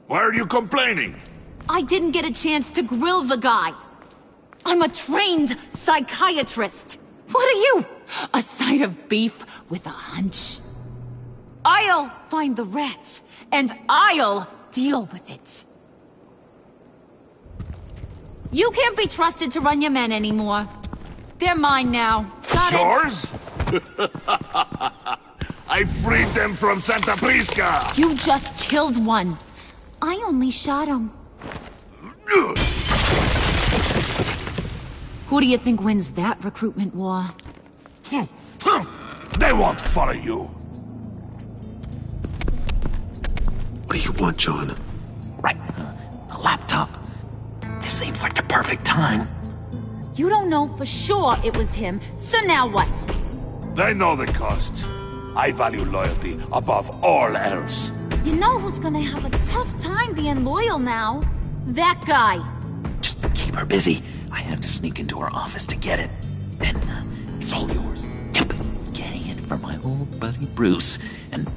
Why are you complaining? I didn't get a chance to grill the guy. I'm a trained psychiatrist. What are you? A side of beef with a hunch? I'll find the rat, and I'll deal with it. You can't be trusted to run your men anymore. They're mine now. Got Yours? (laughs) I freed them from Santa Prisca! You just killed one. I only shot him. Who do you think wins that recruitment war? They won't follow you. What do you want, John? Right. A laptop. This seems like the perfect time. You don't know for sure it was him, so now what? They know the cost. I value loyalty above all else. You know who's gonna have a tough time being loyal now? That guy. Just keep her busy. I have to sneak into her office to get it. Then uh, it's all yours. Yep. Getting it from my old buddy Bruce. And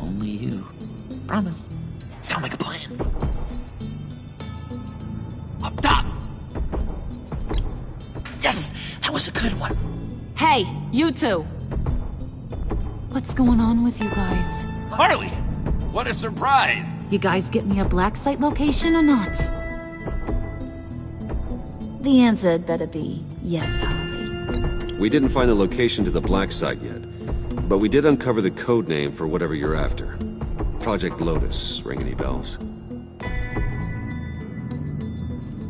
only you. Promise. Sound like a plan. Up top! Yes! That was a good one. Hey, you two. What's going on with you guys? Harley! What a surprise! You guys get me a black site location or not? The answer had better be yes, Harley. We didn't find the location to the black site yet, but we did uncover the code name for whatever you're after. Project Lotus. Ring any bells?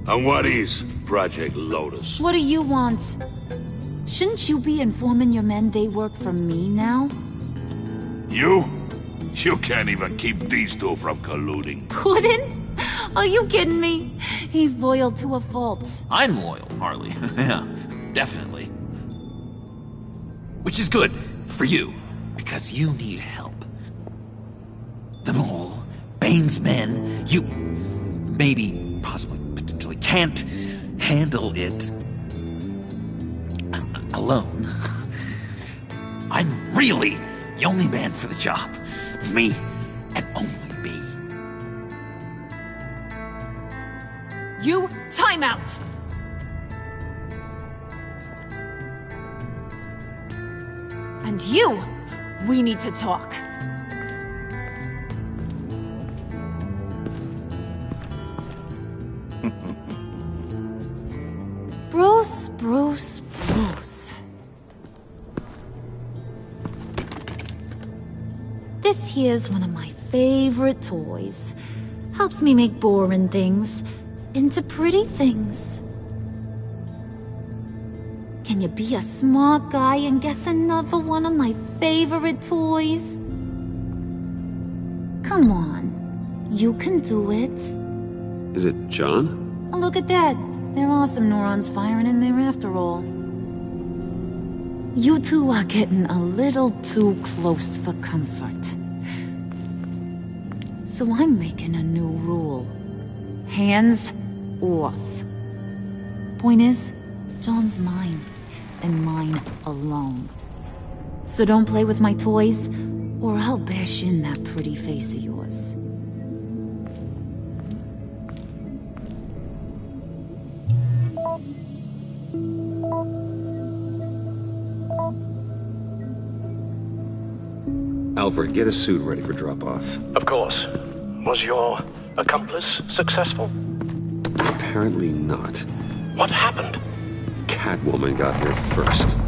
And what is Project Lotus? What do you want? Shouldn't you be informing your men they work for me now? You? You can't even keep these two from colluding. (laughs) Couldn't? Are you kidding me? He's loyal to a fault. I'm loyal, Harley. (laughs) yeah, definitely. Which is good for you, because you need help. The mole, Bane's men, you maybe, possibly, potentially can't handle it alone. (laughs) I'm really the only man for the job me and only me. You time out! And you, we need to talk. (laughs) Bruce, Bruce, here's one of my favorite toys. Helps me make boring things into pretty things. Can you be a smart guy and guess another one of my favorite toys? Come on. You can do it. Is it John? Oh, look at that. There are some neurons firing in there after all. You two are getting a little too close for comfort. So I'm making a new rule. Hands off. Point is, John's mine, and mine alone. So don't play with my toys, or I'll bash in that pretty face of yours. Alfred, get a suit ready for drop-off. Of course. Was your accomplice successful? Apparently not. What happened? Catwoman got here first.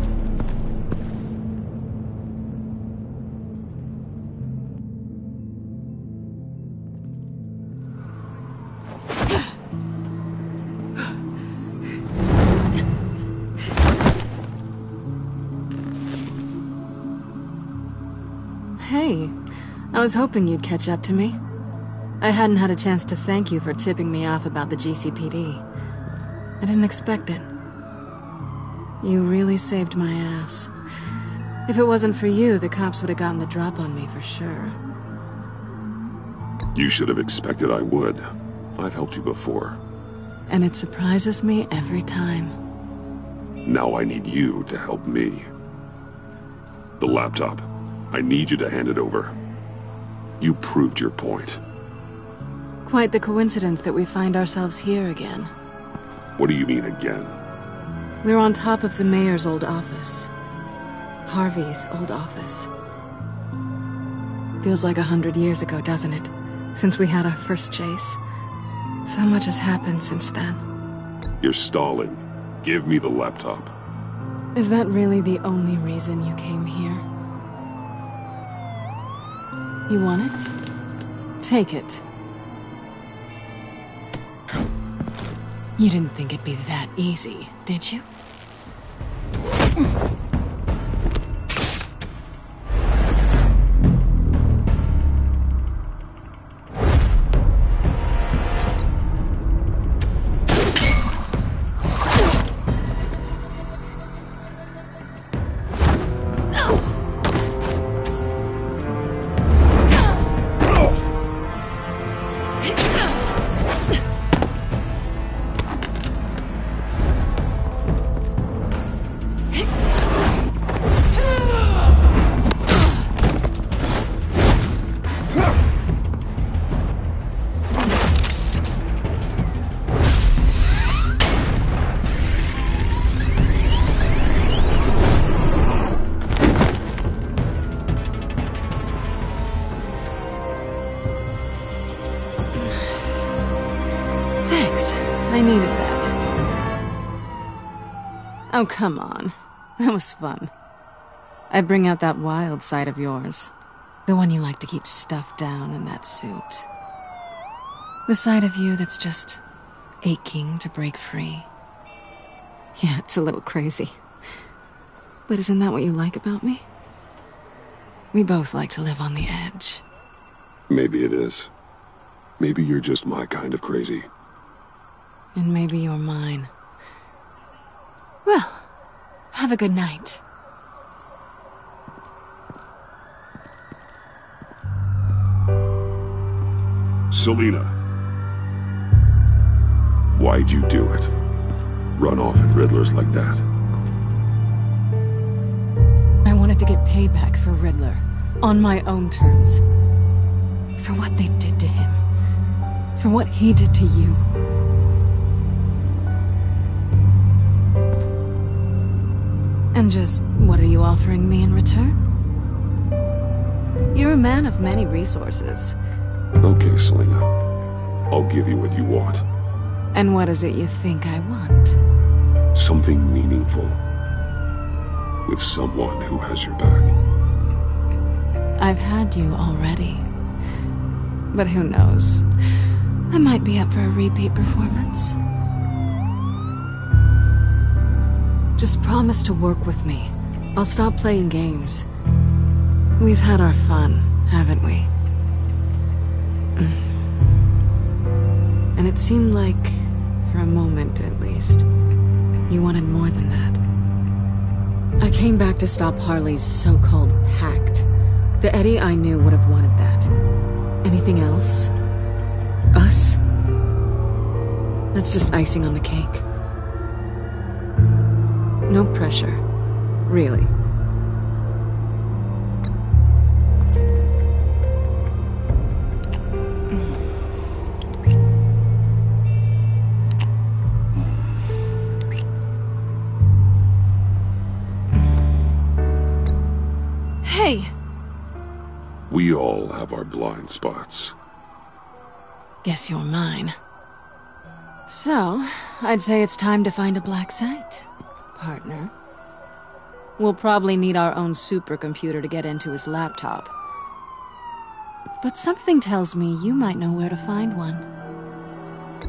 Was hoping you'd catch up to me. I hadn't had a chance to thank you for tipping me off about the GCPD. I didn't expect it. You really saved my ass. If it wasn't for you, the cops would have gotten the drop on me for sure. You should have expected I would. I've helped you before. And it surprises me every time. Now I need you to help me. The laptop. I need you to hand it over. You proved your point. Quite the coincidence that we find ourselves here again. What do you mean again? We're on top of the mayor's old office. Harvey's old office. Feels like a hundred years ago, doesn't it? Since we had our first chase. So much has happened since then. You're stalling. Give me the laptop. Is that really the only reason you came here? You want it? Take it. You didn't think it'd be that easy, did you? Oh, come on. That was fun. I bring out that wild side of yours. The one you like to keep stuffed down in that suit. The side of you that's just aching to break free. Yeah, it's a little crazy. But isn't that what you like about me? We both like to live on the edge. Maybe it is. Maybe you're just my kind of crazy. And maybe you're mine. Well, have a good night. Selina. Why'd you do it? Run off at Riddlers like that. I wanted to get payback for Riddler. On my own terms. For what they did to him. For what he did to you. And just what are you offering me in return? You're a man of many resources. Okay, Selina. I'll give you what you want. And what is it you think I want? Something meaningful. With someone who has your back. I've had you already. But who knows? I might be up for a repeat performance. Just promise to work with me. I'll stop playing games. We've had our fun, haven't we? And it seemed like, for a moment at least, you wanted more than that. I came back to stop Harley's so-called pact. The Eddie I knew would have wanted that. Anything else? Us? That's just icing on the cake. No pressure. Really. Hey! We all have our blind spots. Guess you're mine. So, I'd say it's time to find a black site, partner. We'll probably need our own supercomputer to get into his laptop. But something tells me you might know where to find one.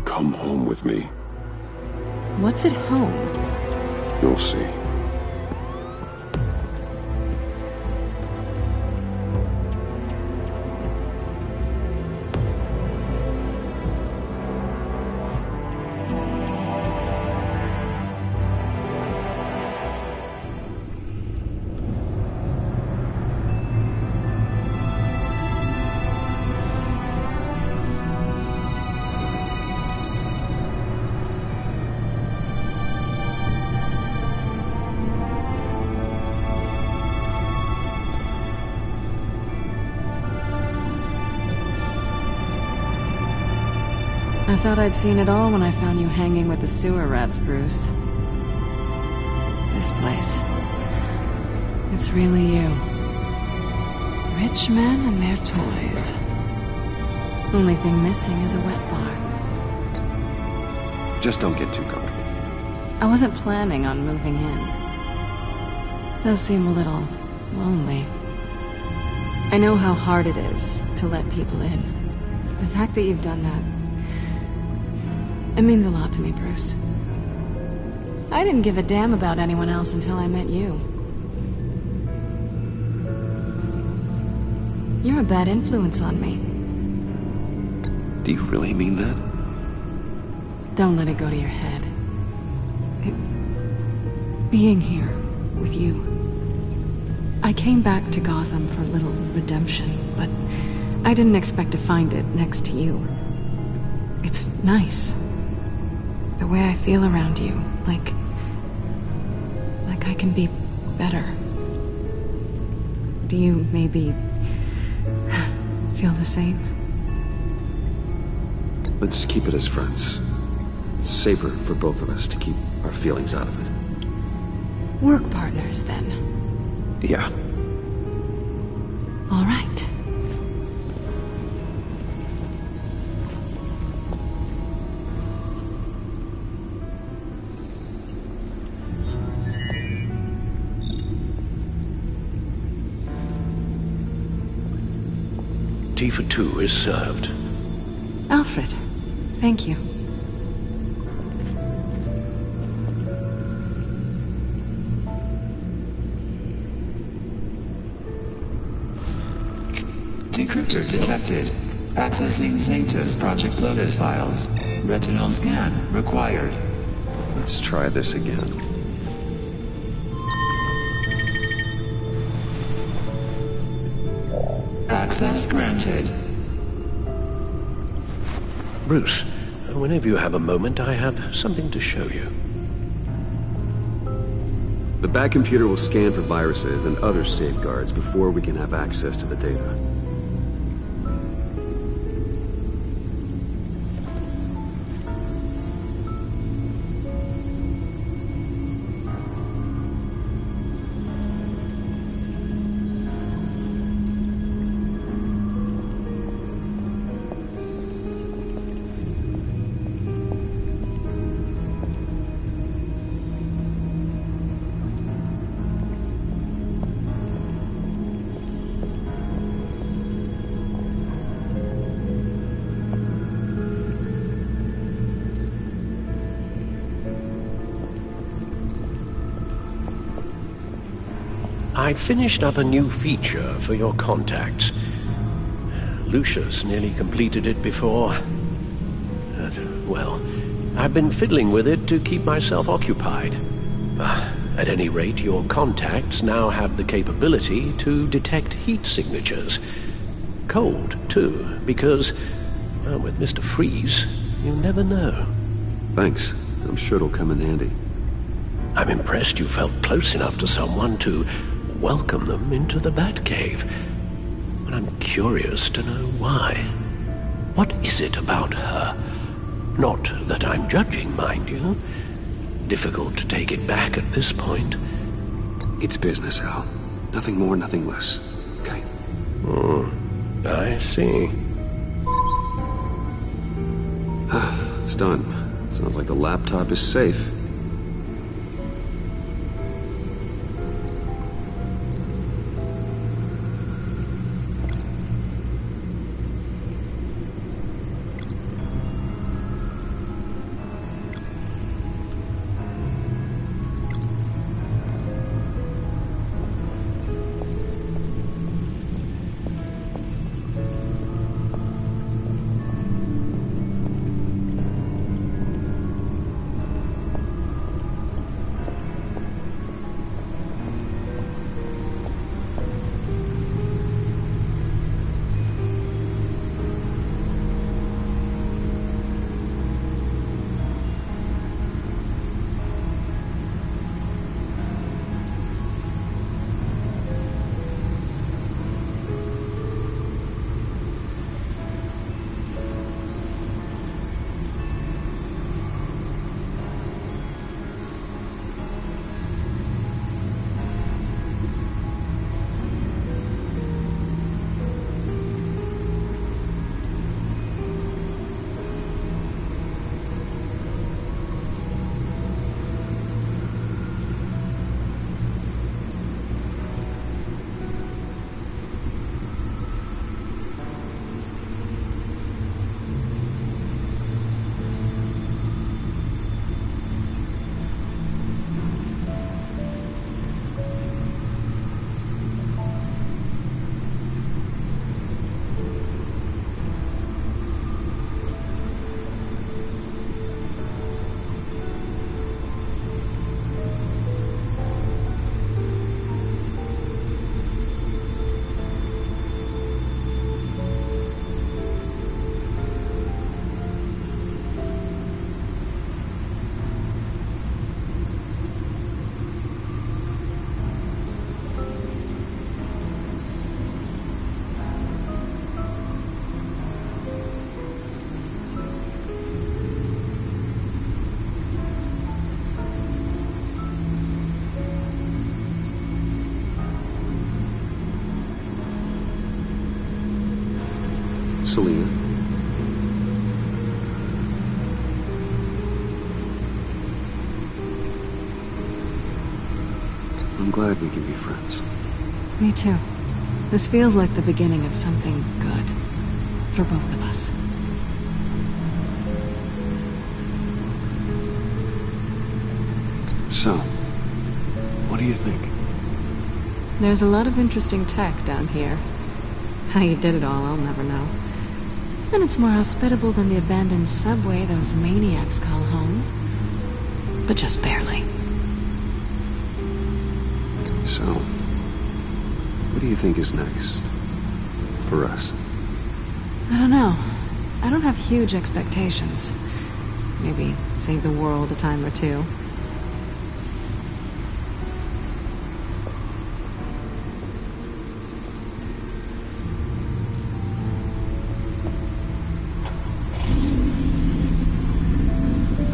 Come home with me. What's at home? You'll see. Thought I'd seen it all when I found you hanging with the sewer rats, Bruce. This place. It's really you. Rich men and their toys. Only thing missing is a wet bar. Just don't get too comfortable. I wasn't planning on moving in. Does seem a little lonely. I know how hard it is to let people in. The fact that you've done that it means a lot to me, Bruce. I didn't give a damn about anyone else until I met you. You're a bad influence on me. Do you really mean that? Don't let it go to your head. It... Being here with you. I came back to Gotham for a little redemption, but I didn't expect to find it next to you. It's nice. The way I feel around you, like... like I can be better. Do you maybe... feel the same? Let's keep it as friends. It's safer for both of us to keep our feelings out of it. Work partners, then. Yeah. All right. Tifa 2 is served. Alfred, thank you. Decryptor detected. Accessing Sanctus Project Lotus files. Retinal scan required. Let's try this again. Access granted. Bruce, whenever you have a moment, I have something to show you. The Batcomputer will scan for viruses and other safeguards before we can have access to the data. Finished up a new feature for your contacts. Lucius nearly completed it before. But, well, I've been fiddling with it to keep myself occupied. Uh, at any rate, your contacts now have the capability to detect heat signatures. Cold, too, because, well, with Mr. Freeze, you never know. Thanks. I'm sure it'll come in handy. I'm impressed you felt close enough to someone to welcome them into the Batcave. But I'm curious to know why. What is it about her? Not that I'm judging, mind you. Difficult to take it back at this point. It's business, Al. Nothing more, nothing less. Okay? Hmm. I see. it's done. Sounds like the laptop is safe. This feels like the beginning of something good. For both of us. So, what do you think? There's a lot of interesting tech down here. How you did it all, I'll never know. And it's more hospitable than the abandoned subway those maniacs call home. But just barely. So, do you think is next? For us? I don't know. I don't have huge expectations. Maybe save the world a time or two.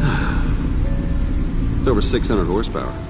(sighs) It's over 600 horsepower.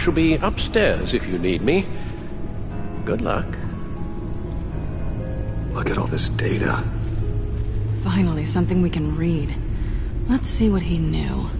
shall be upstairs if you need me. Good luck. Look at all this data. Finally, something we can read. Let's see what he knew.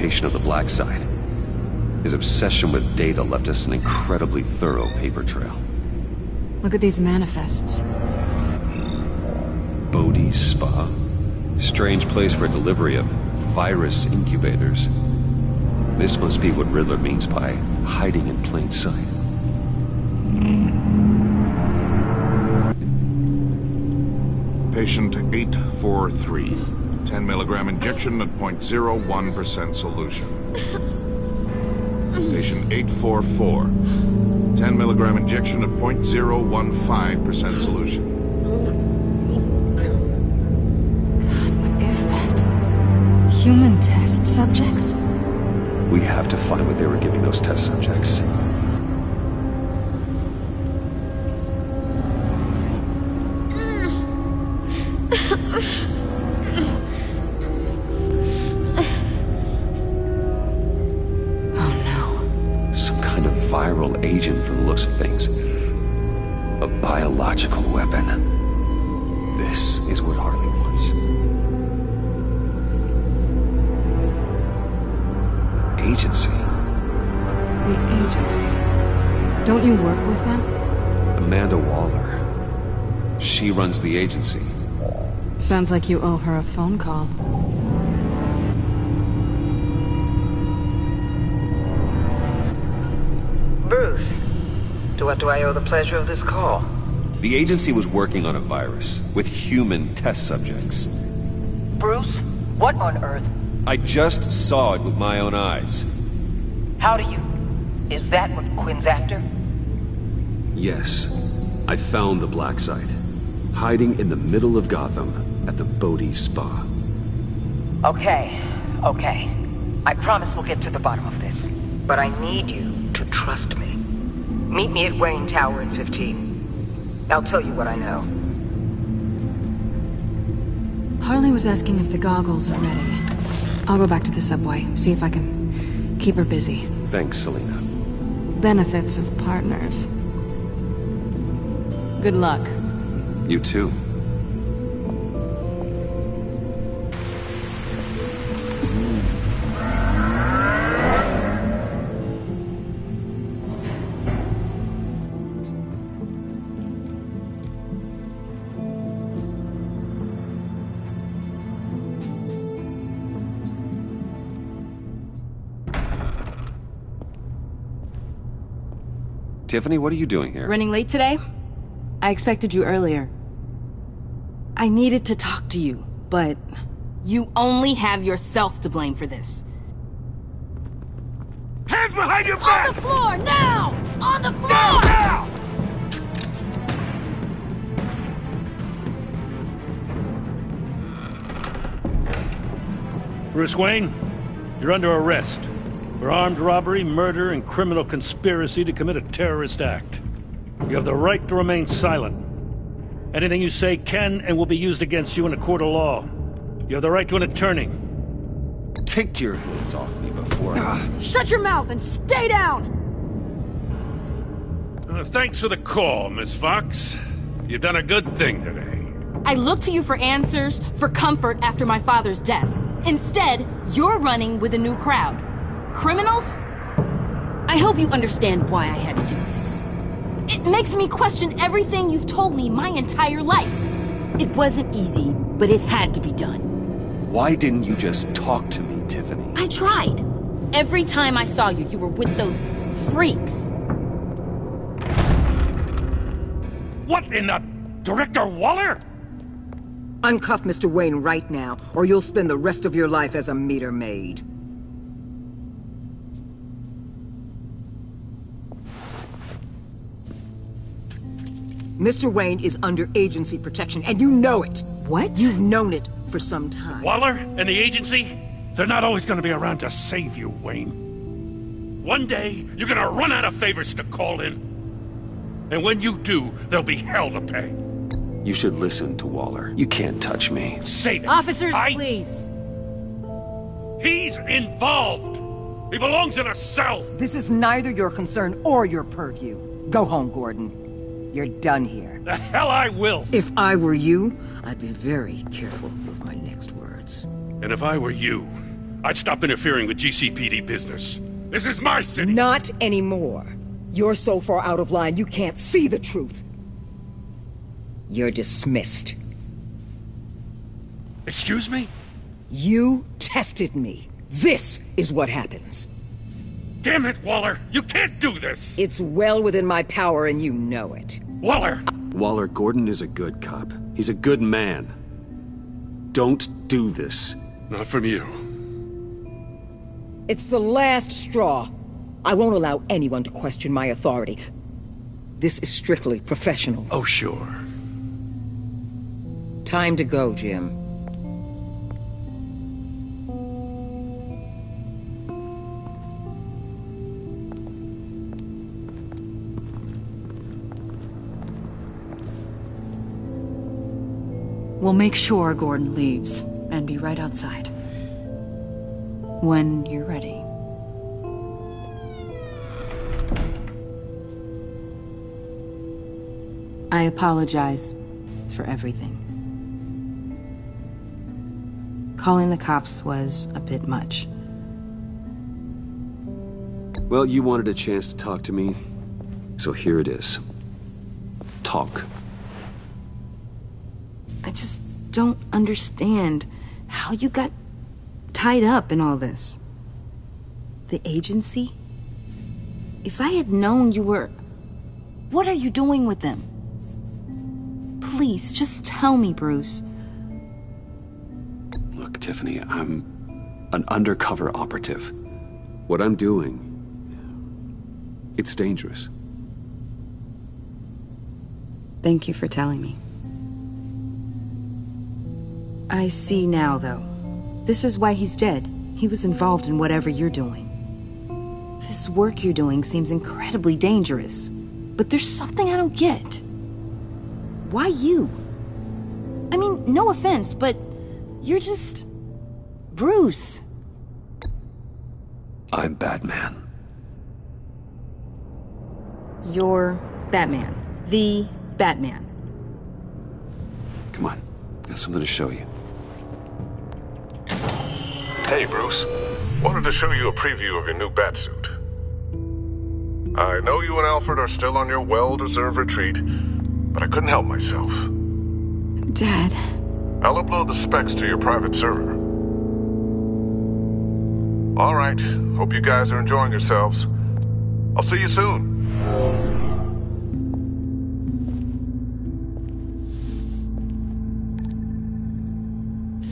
Talking location of the Black Site. His obsession with data left us an incredibly thorough paper trail. Look at these manifests. Bodhi's Spa. Strange place for a delivery of virus incubators. This must be what Riddler means by hiding in plain sight. Patient 843. 10 milligram injection at 0.01% solution. (laughs) Patient 844. 10 milligram injection at 0.015% solution. What is that? Human test subjects? We have to find what they were giving those test subjects. She runs the agency. Sounds like you owe her a phone call. Bruce, to what do I owe the pleasure of this call? The agency was working on a virus with human test subjects. Bruce, what on earth? I just saw it with my own eyes. How do you? Is that what Quinn's after? Yes, I found the black site. Hiding in the middle of Gotham at the Bodhi Spa. Okay, okay. I promise we'll get to the bottom of this. But I need you to trust me. Meet me at Wayne Tower in 15. I'll tell you what I know. Harley was asking if the goggles are ready. I'll go back to the subway, see if I can keep her busy. Thanks, Selina. Benefits of partners. Good luck. You too. Tiffany, what are you doing here? Running late today? I expected you earlier. I needed to talk to you, but you only have yourself to blame for this. Hands behind your back! On the floor, now! On the floor! Down, now! Bruce Wayne, you're under arrest for armed robbery, murder, and criminal conspiracy to commit a terrorist act. You have the right to remain silent. Anything you say can and will be used against you in a court of law. You have the right to an attorney. Take your hands off me before I... (sighs) Shut your mouth and stay down! Uh, thanks for the call, Miss Fox. You've done a good thing today. I looked to you for answers, for comfort after my father's death. Instead, you're running with a new crowd. Criminals? I hope you understand why I had to do this. It makes me question everything you've told me my entire life. It wasn't easy, but it had to be done. Why didn't you just talk to me, Tiffany? I tried. Every time I saw you, you were with those freaks. What in the... Director Waller? Uncuff Mr. Wayne right now, or you'll spend the rest of your life as a meter maid. Mr. Wayne is under agency protection, and you know it. What? You've known it for some time. Waller and the agency, they're not always gonna be around to save you, Wayne. One day, you're gonna run out of favors to call in. And when you do, there'll be hell to pay. You should listen to Waller. You can't touch me. Save it. Officers, I- please. He's involved. He belongs in a cell. This is neither your concern or your purview. Go home, Gordon. You're done here. The hell I will. If I were you, I'd be very careful with my next words. And if I were you, I'd stop interfering with GCPD business. This is my city. Not anymore. You're so far out of line you can't see the truth. You're dismissed. Excuse me? You tested me. This is what happens. Damn it, Waller! You can't do this! It's well within my power and you know it. Waller! Waller, Gordon is a good cop. He's a good man. Don't do this. Not from you. It's the last straw. I won't allow anyone to question my authority. This is strictly professional. Oh, sure. Time to go, Jim. We'll make sure Gordon leaves and be right outside. When you're ready. I apologize for everything. Calling the cops was a bit much. Well, you wanted a chance to talk to me, so here it is. Talk. I just don't understand how you got tied up in all this. The agency? If I had known you were. What are you doing with them? Please, just tell me, Bruce. Look, Tiffany, I'm an undercover operative. What I'm doing, it's dangerous. Thank you for telling me. I see now, though. This is why he's dead. He was involved in whatever you're doing. This work you're doing seems incredibly dangerous. But there's something I don't get. Why you? I mean, no offense, but you're just. Bruce. I'm Batman. You're Batman. The Batman. Come on, got something to show you. Hey, Bruce. Wanted to show you a preview of your new batsuit. I know you and Alfred are still on your well-deserved retreat, but I couldn't help myself. Dad. I'll upload the specs to your private server. All right. Hope you guys are enjoying yourselves. I'll see you soon.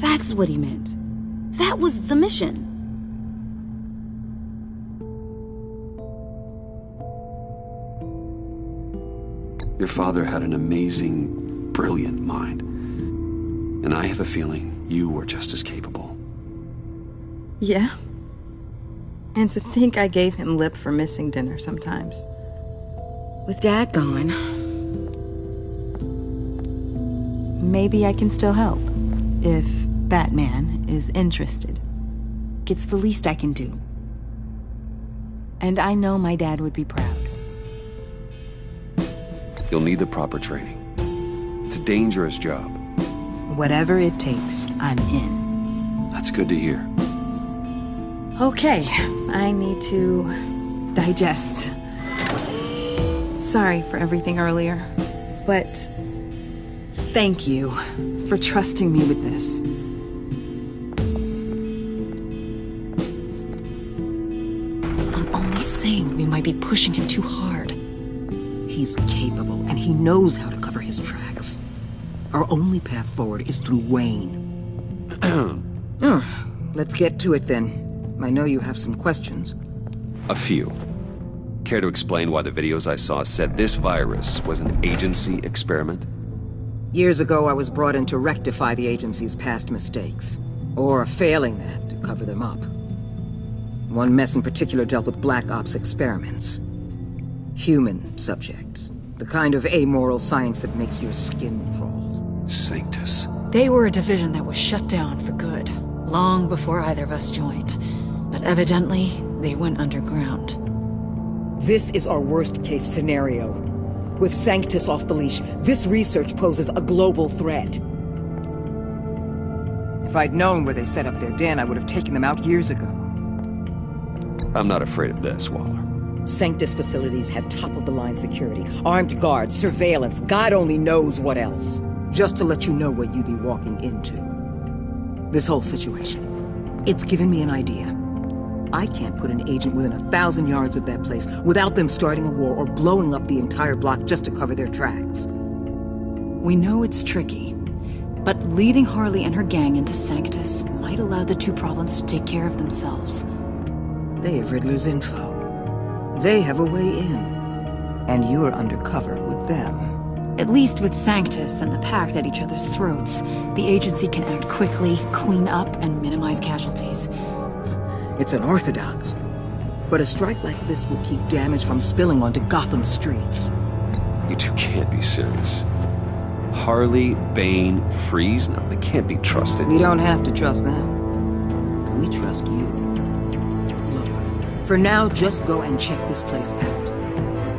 That's what he meant. That was the mission. Your father had an amazing, brilliant mind. And I have a feeling you were just as capable. Yeah. And to think I gave him lip for missing dinner sometimes. With Dad gone, maybe I can still help. If Batman is interested. It's the least I can do. And I know my dad would be proud. You'll need the proper training. It's a dangerous job. Whatever it takes, I'm in. That's good to hear. Okay, I need to digest. Sorry for everything earlier, but thank you for trusting me with this. Be pushing him too hard. He's capable, and he knows how to cover his tracks. Our only path forward is through Wayne. (clears throat) oh, let's get to it then. I know you have some questions. A few. Care to explain why the videos I saw said this virus was an agency experiment? Years ago, I was brought in to rectify the agency's past mistakes. Or failing that, to cover them up. One mess in particular dealt with Black Ops experiments. Human subjects. The kind of amoral science that makes your skin crawl. Sanctus. They were a division that was shut down for good, long before either of us joined. But evidently, they went underground. This is our worst case scenario. With Sanctus off the leash, this research poses a global threat. If I'd known where they set up their den, I would have taken them out years ago. I'm not afraid of this, Waller. Sanctus facilities have top-of-the-line security, armed guards, surveillance, God only knows what else. Just to let you know what you'd be walking into. This whole situation, it's given me an idea. I can't put an agent within a thousand yards of that place without them starting a war or blowing up the entire block just to cover their tracks. We know it's tricky, but leading Harley and her gang into Sanctus might allow the two problems to take care of themselves. They have Riddler's info. They have a way in. And you're undercover with them. At least with Sanctus and the Pact at each other's throats, the agency can act quickly, clean up, and minimize casualties. It's unorthodox. But a strike like this will keep damage from spilling onto Gotham streets. You two can't be serious. Harley, Bane, Freeze? No, they can't be trusted. We don't have to trust them. We trust you. Look, for now, just go and check this place out.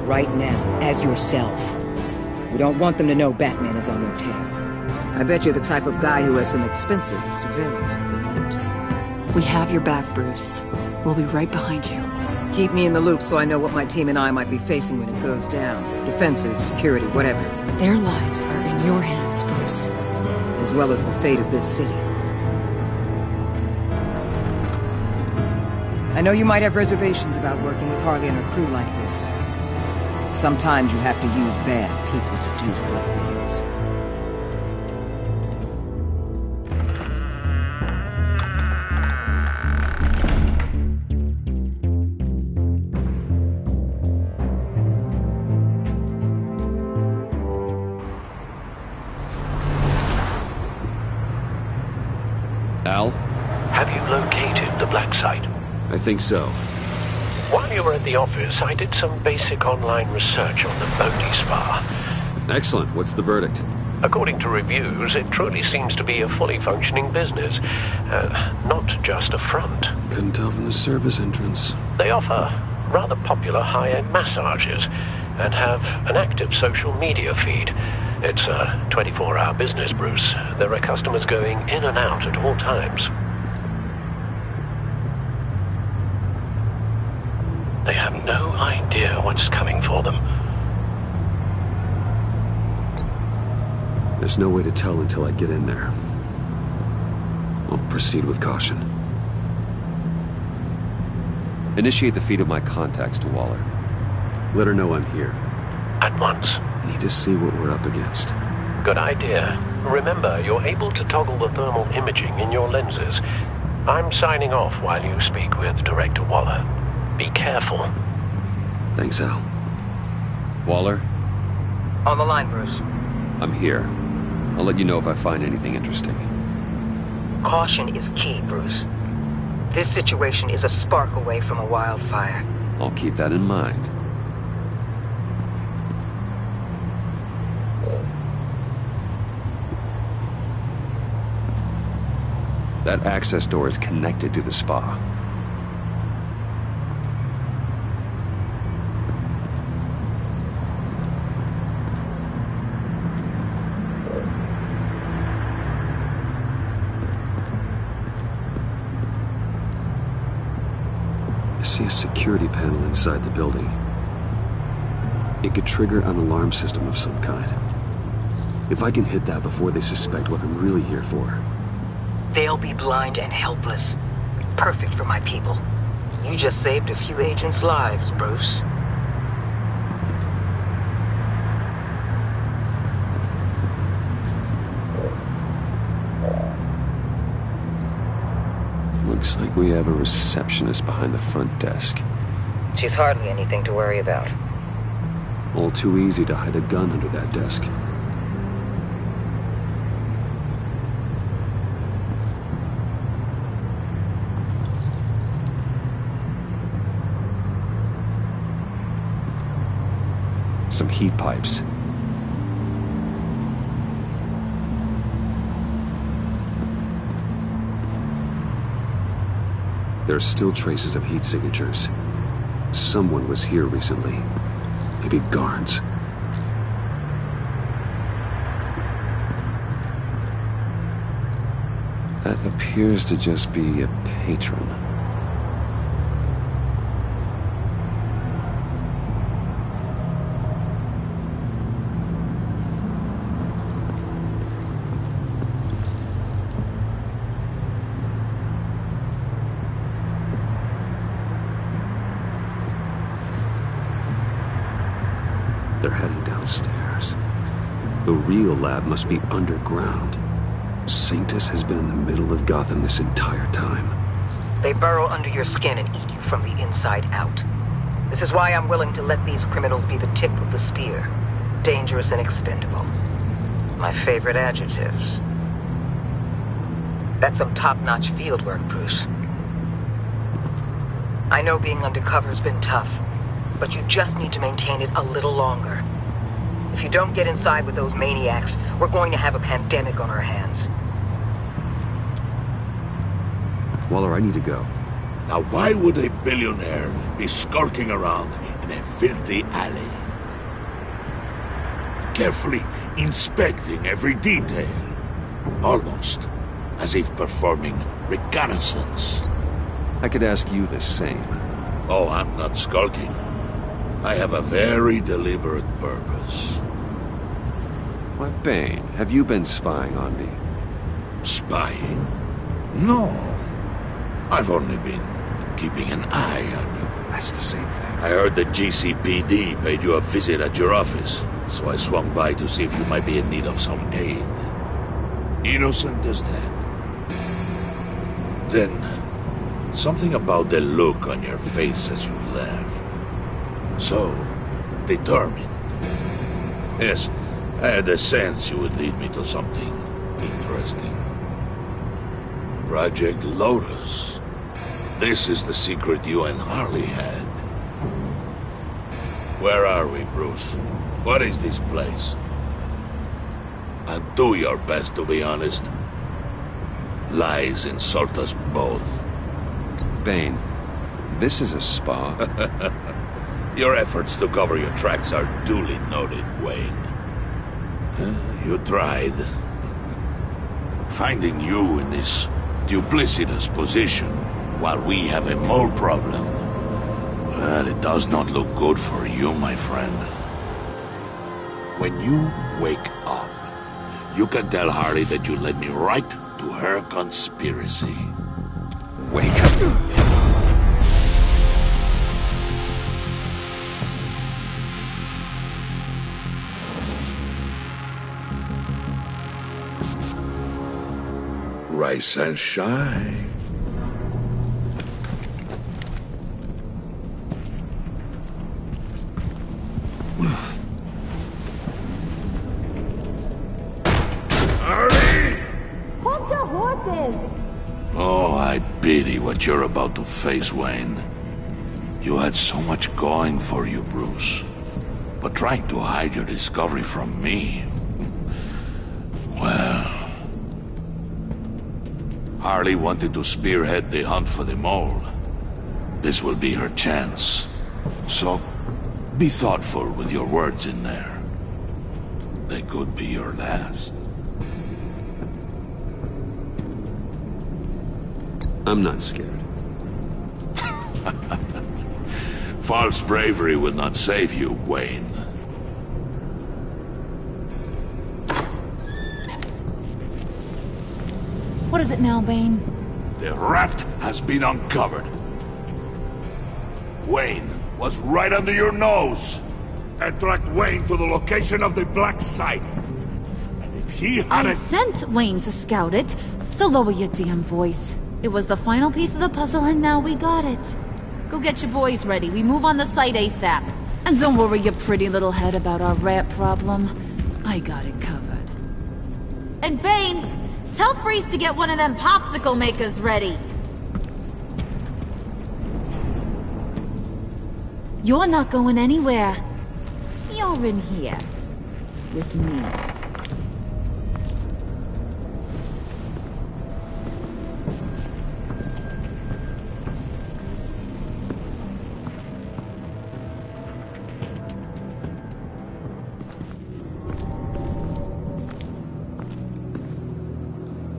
Right now, as yourself. We don't want them to know Batman is on their tail. I bet you're the type of guy who has some expensive surveillance equipment. We have your back, Bruce. We'll be right behind you. Keep me in the loop so I know what my team and I might be facing when it goes down. Defenses, security, whatever. Their lives are in your hands, Bruce. As well as the fate of this city. I know you might have reservations about working with Harley and her crew like this. Sometimes you have to use bad people to do good things. Al? Have you located the black site? I think so. While you were at the office, I did some basic online research on the Bodhi Spa. Excellent. What's the verdict? According to reviews, it truly seems to be a fully functioning business, uh, not just a front. Couldn't tell from the service entrance. They offer rather popular high-end massages and have an active social media feed. It's a 24-hour business, Bruce. There are customers going in and out at all times. They have no idea what's coming for them. There's no way to tell until I get in there. I'll proceed with caution. Initiate the feed of my contacts to Waller. Let her know I'm here. At once. Need to see what we're up against. Good idea. Remember, you're able to toggle the thermal imaging in your lenses. I'm signing off while you speak with Director Waller. Be careful. Thanks, Al. Waller? On the line, Bruce. I'm here. I'll let you know if I find anything interesting. Caution is key, Bruce. This situation is a spark away from a wildfire. I'll keep that in mind. That access door is connected to the spa. I see a security panel inside the building. It could trigger an alarm system of some kind. If I can hit that before they suspect what I'm really here for. They'll be blind and helpless. Perfect for my people. You just saved a few agents' lives, Bruce. Looks like we have a receptionist behind the front desk. She's hardly anything to worry about. All too easy to hide a gun under that desk. Some heat pipes. There are still traces of heat signatures. Someone was here recently. Maybe guards. That appears to just be a patron. They're heading downstairs. The real lab must be underground. Sanctus has been in the middle of Gotham this entire time. They burrow under your skin and eat you from the inside out. This is why I'm willing to let these criminals be the tip of the spear. Dangerous and expendable. My favorite adjectives. That's some top-notch field work, Bruce. I know being undercover's been tough, but you just need to maintain it a little longer. If you don't get inside with those maniacs, we're going to have a pandemic on our hands. Waller, I need to go. Now why would a billionaire be skulking around in a filthy alley? Carefully inspecting every detail. Almost as if performing reconnaissance. I could ask you the same. Oh, I'm not skulking. I have a very deliberate purpose. Why, Bane, have you been spying on me? Spying? No. I've only been keeping an eye on you. That's the same thing. I heard the GCPD paid you a visit at your office, so I swung by to see if you might be in need of some aid. Innocent as that. Then, something about the look on your face as you left. So, determined. Yes, I had a sense you would lead me to something interesting. Project Lotus. This is the secret you and Harley had. Where are we, Bruce? What is this place? And do your best to be honest. Lies insult us both. Bane, this is a spa. (laughs) your efforts to cover your tracks are duly noted, Wayne. You tried. Finding you in this duplicitous position while we have a mole problem. Well, it does not look good for you, my friend. When you wake up, you can tell Harley that you led me right to her conspiracy. Wake up. Rise and shine. Harley! Hold your horses! Oh, I pity what you're about to face, Wayne. You had so much going for you, Bruce. But trying to hide your discovery from me... Harley wanted to spearhead the hunt for the mole. This will be her chance. So, be thoughtful with your words in there. They could be your last. I'm not scared. (laughs) False bravery will not save you, Wayne. What is it now, Bane? The rat has been uncovered. Wayne was right under your nose. I tracked Wayne to the location of the black site. And if he had I sent Wayne to scout it, so lower your damn voice. It was the final piece of the puzzle and now we got it. Go get your boys ready. We move on the site ASAP. And don't worry your pretty little head about our rat problem. I got it covered. And Bane, tell Freeze to get one of them popsicle makers ready. You're not going anywhere. You're in here. With me.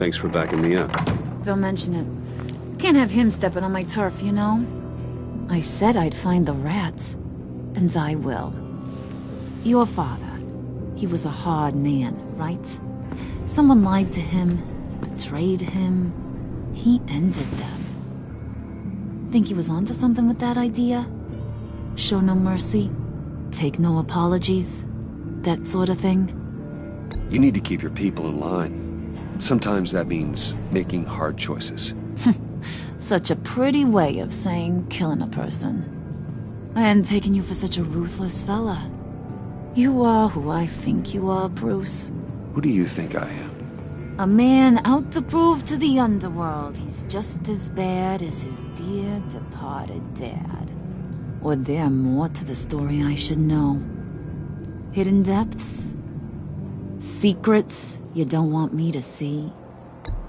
Thanks for backing me up. Don't mention it. Can't have him stepping on my turf, you know? I said I'd find the rats. And I will. Your father. He was a hard man, right? Someone lied to him, betrayed him. He ended them. Think he was onto something with that idea? Show no mercy? Take no apologies? That sort of thing? You need to keep your people in line. Sometimes that means making hard choices. (laughs) Such a pretty way of saying killing a person. I hadn't taken you for such a ruthless fella. You are who I think you are, Bruce. Who do you think I am? A man out to prove to the underworld he's just as bad as his dear departed dad. Or there more to the story I should know. Hidden depths? Secrets you don't want me to see?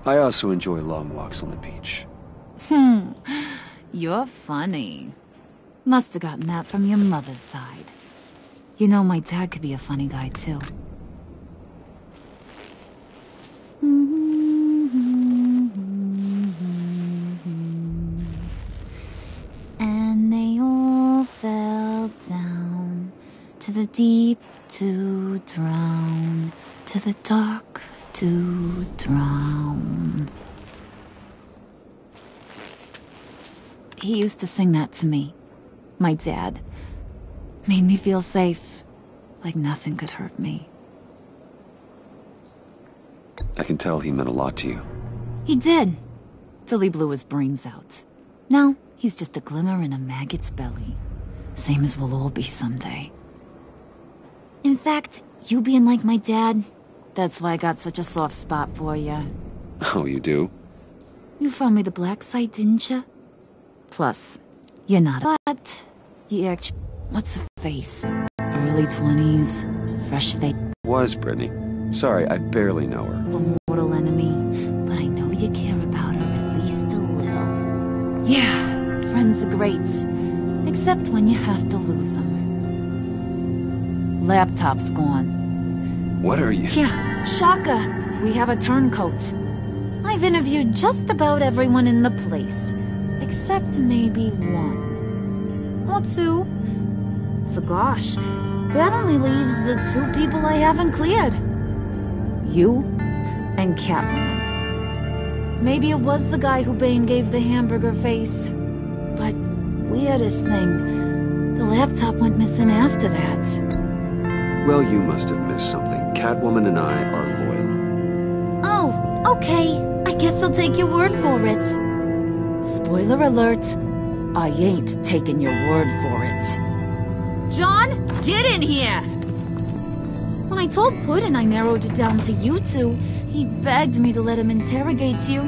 I also enjoy long walks on the beach. Hmm, you're funny. Must have gotten that from your mother's side. You know, my dad could be a funny guy, too. (laughs) And they all fell down to the deep to drown, to the dark to drown. He used to sing that to me. My dad. Made me feel safe. Like nothing could hurt me. I can tell he meant a lot to you. He did. Till he blew his brains out. Now, he's just a glimmer in a maggot's belly. Same as we'll all be someday. In fact, you being like my dad, that's why I got such a soft spot for you. Oh, you do? You found me the black site, didn't you? Plus, you're not a... But, you actually... What's a face? Early 20s, fresh face. Was Brittany. Sorry, I barely know her. A mortal enemy, but I know you care about her at least a little. Yeah, friends are great. Except when you have to lose them. Laptop's gone. What are you... Yeah, Shaka. We have a turncoat. I've interviewed just about everyone in the place. Except maybe one. Or two. So gosh, that only leaves the two people I haven't cleared. You and Catwoman. Maybe it was the guy who Bane gave the hamburger face. But weirdest thing, the laptop went missing after that. Well, you must have missed something. Catwoman and I are loyal. Oh, okay. I guess I'll take your word for it. Spoiler alert. I ain't taking your word for it. John, get in here! When I told Puddin I narrowed it down to you two, he begged me to let him interrogate you.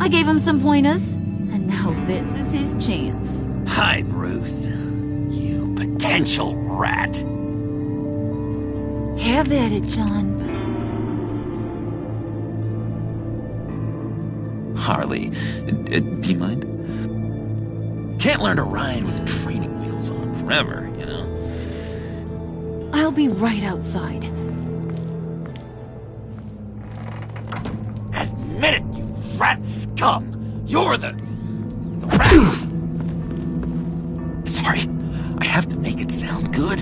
I gave him some pointers, and now this is his chance. Hi, Bruce. You potential rat. Have at it, John. Harley, uh, do you mind? Can't learn to ride with training wheels on forever, you know? I'll be right outside. Admit it, you rat scum! You're the. the rat! Sorry, I have to make it sound good.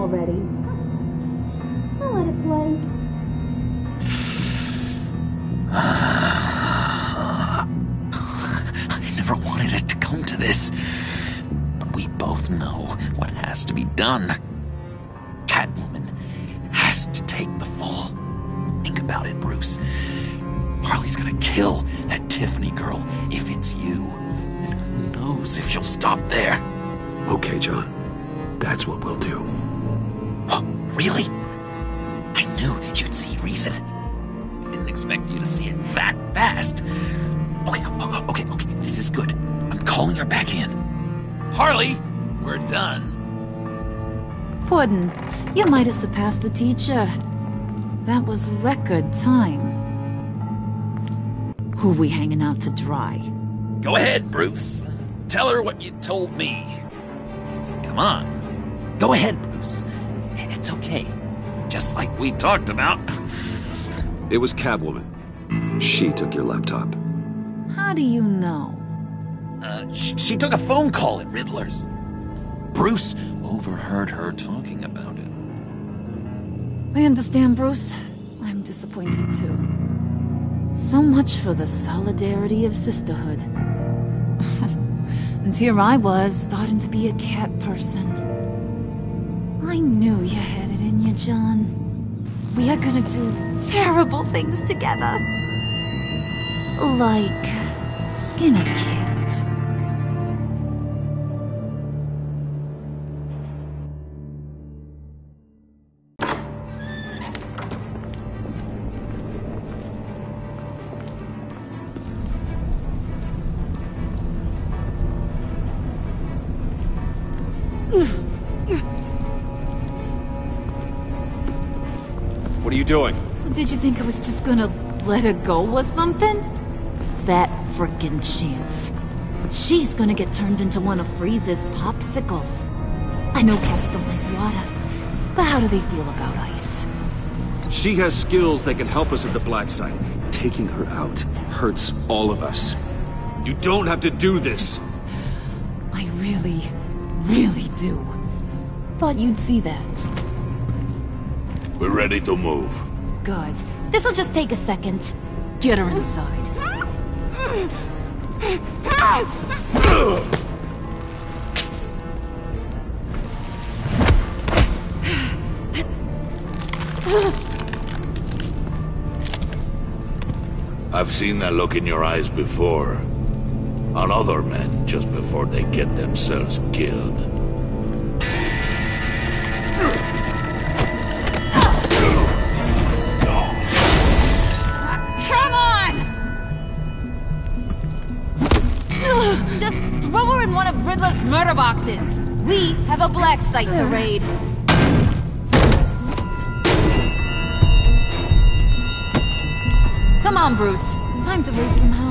Already? The teacher. That was record time. Who we hanging out to dry? Go ahead, Bruce. Tell her what you told me. Come on. Go ahead, Bruce. It's okay. Just like we talked about. It was Catwoman. She took your laptop. How do you know? Uh, sh she took a phone call at Riddler's. Bruce overheard her talking about it. I understand, Bruce. I'm disappointed too. So much for the solidarity of sisterhood. (laughs) and here I was, starting to be a cat person. I knew you had it in you, John. We are gonna do terrible things together. Like skin a cat. Doing? Did you think I was just gonna let her go or something? That frickin' chance. She's gonna get turned into one of Freeze's popsicles. I know cats don't like water, but how do they feel about ice? She has skills that can help us at the black site. Taking her out hurts all of us. You don't have to do this. I really, really do. Thought you'd see that. We're ready to move. Good. This'll just take a second. Get her inside. I've seen that look in your eyes before. On other men, just before they get themselves killed. Black site to raid. Come on, Bruce. Time to raise some hell.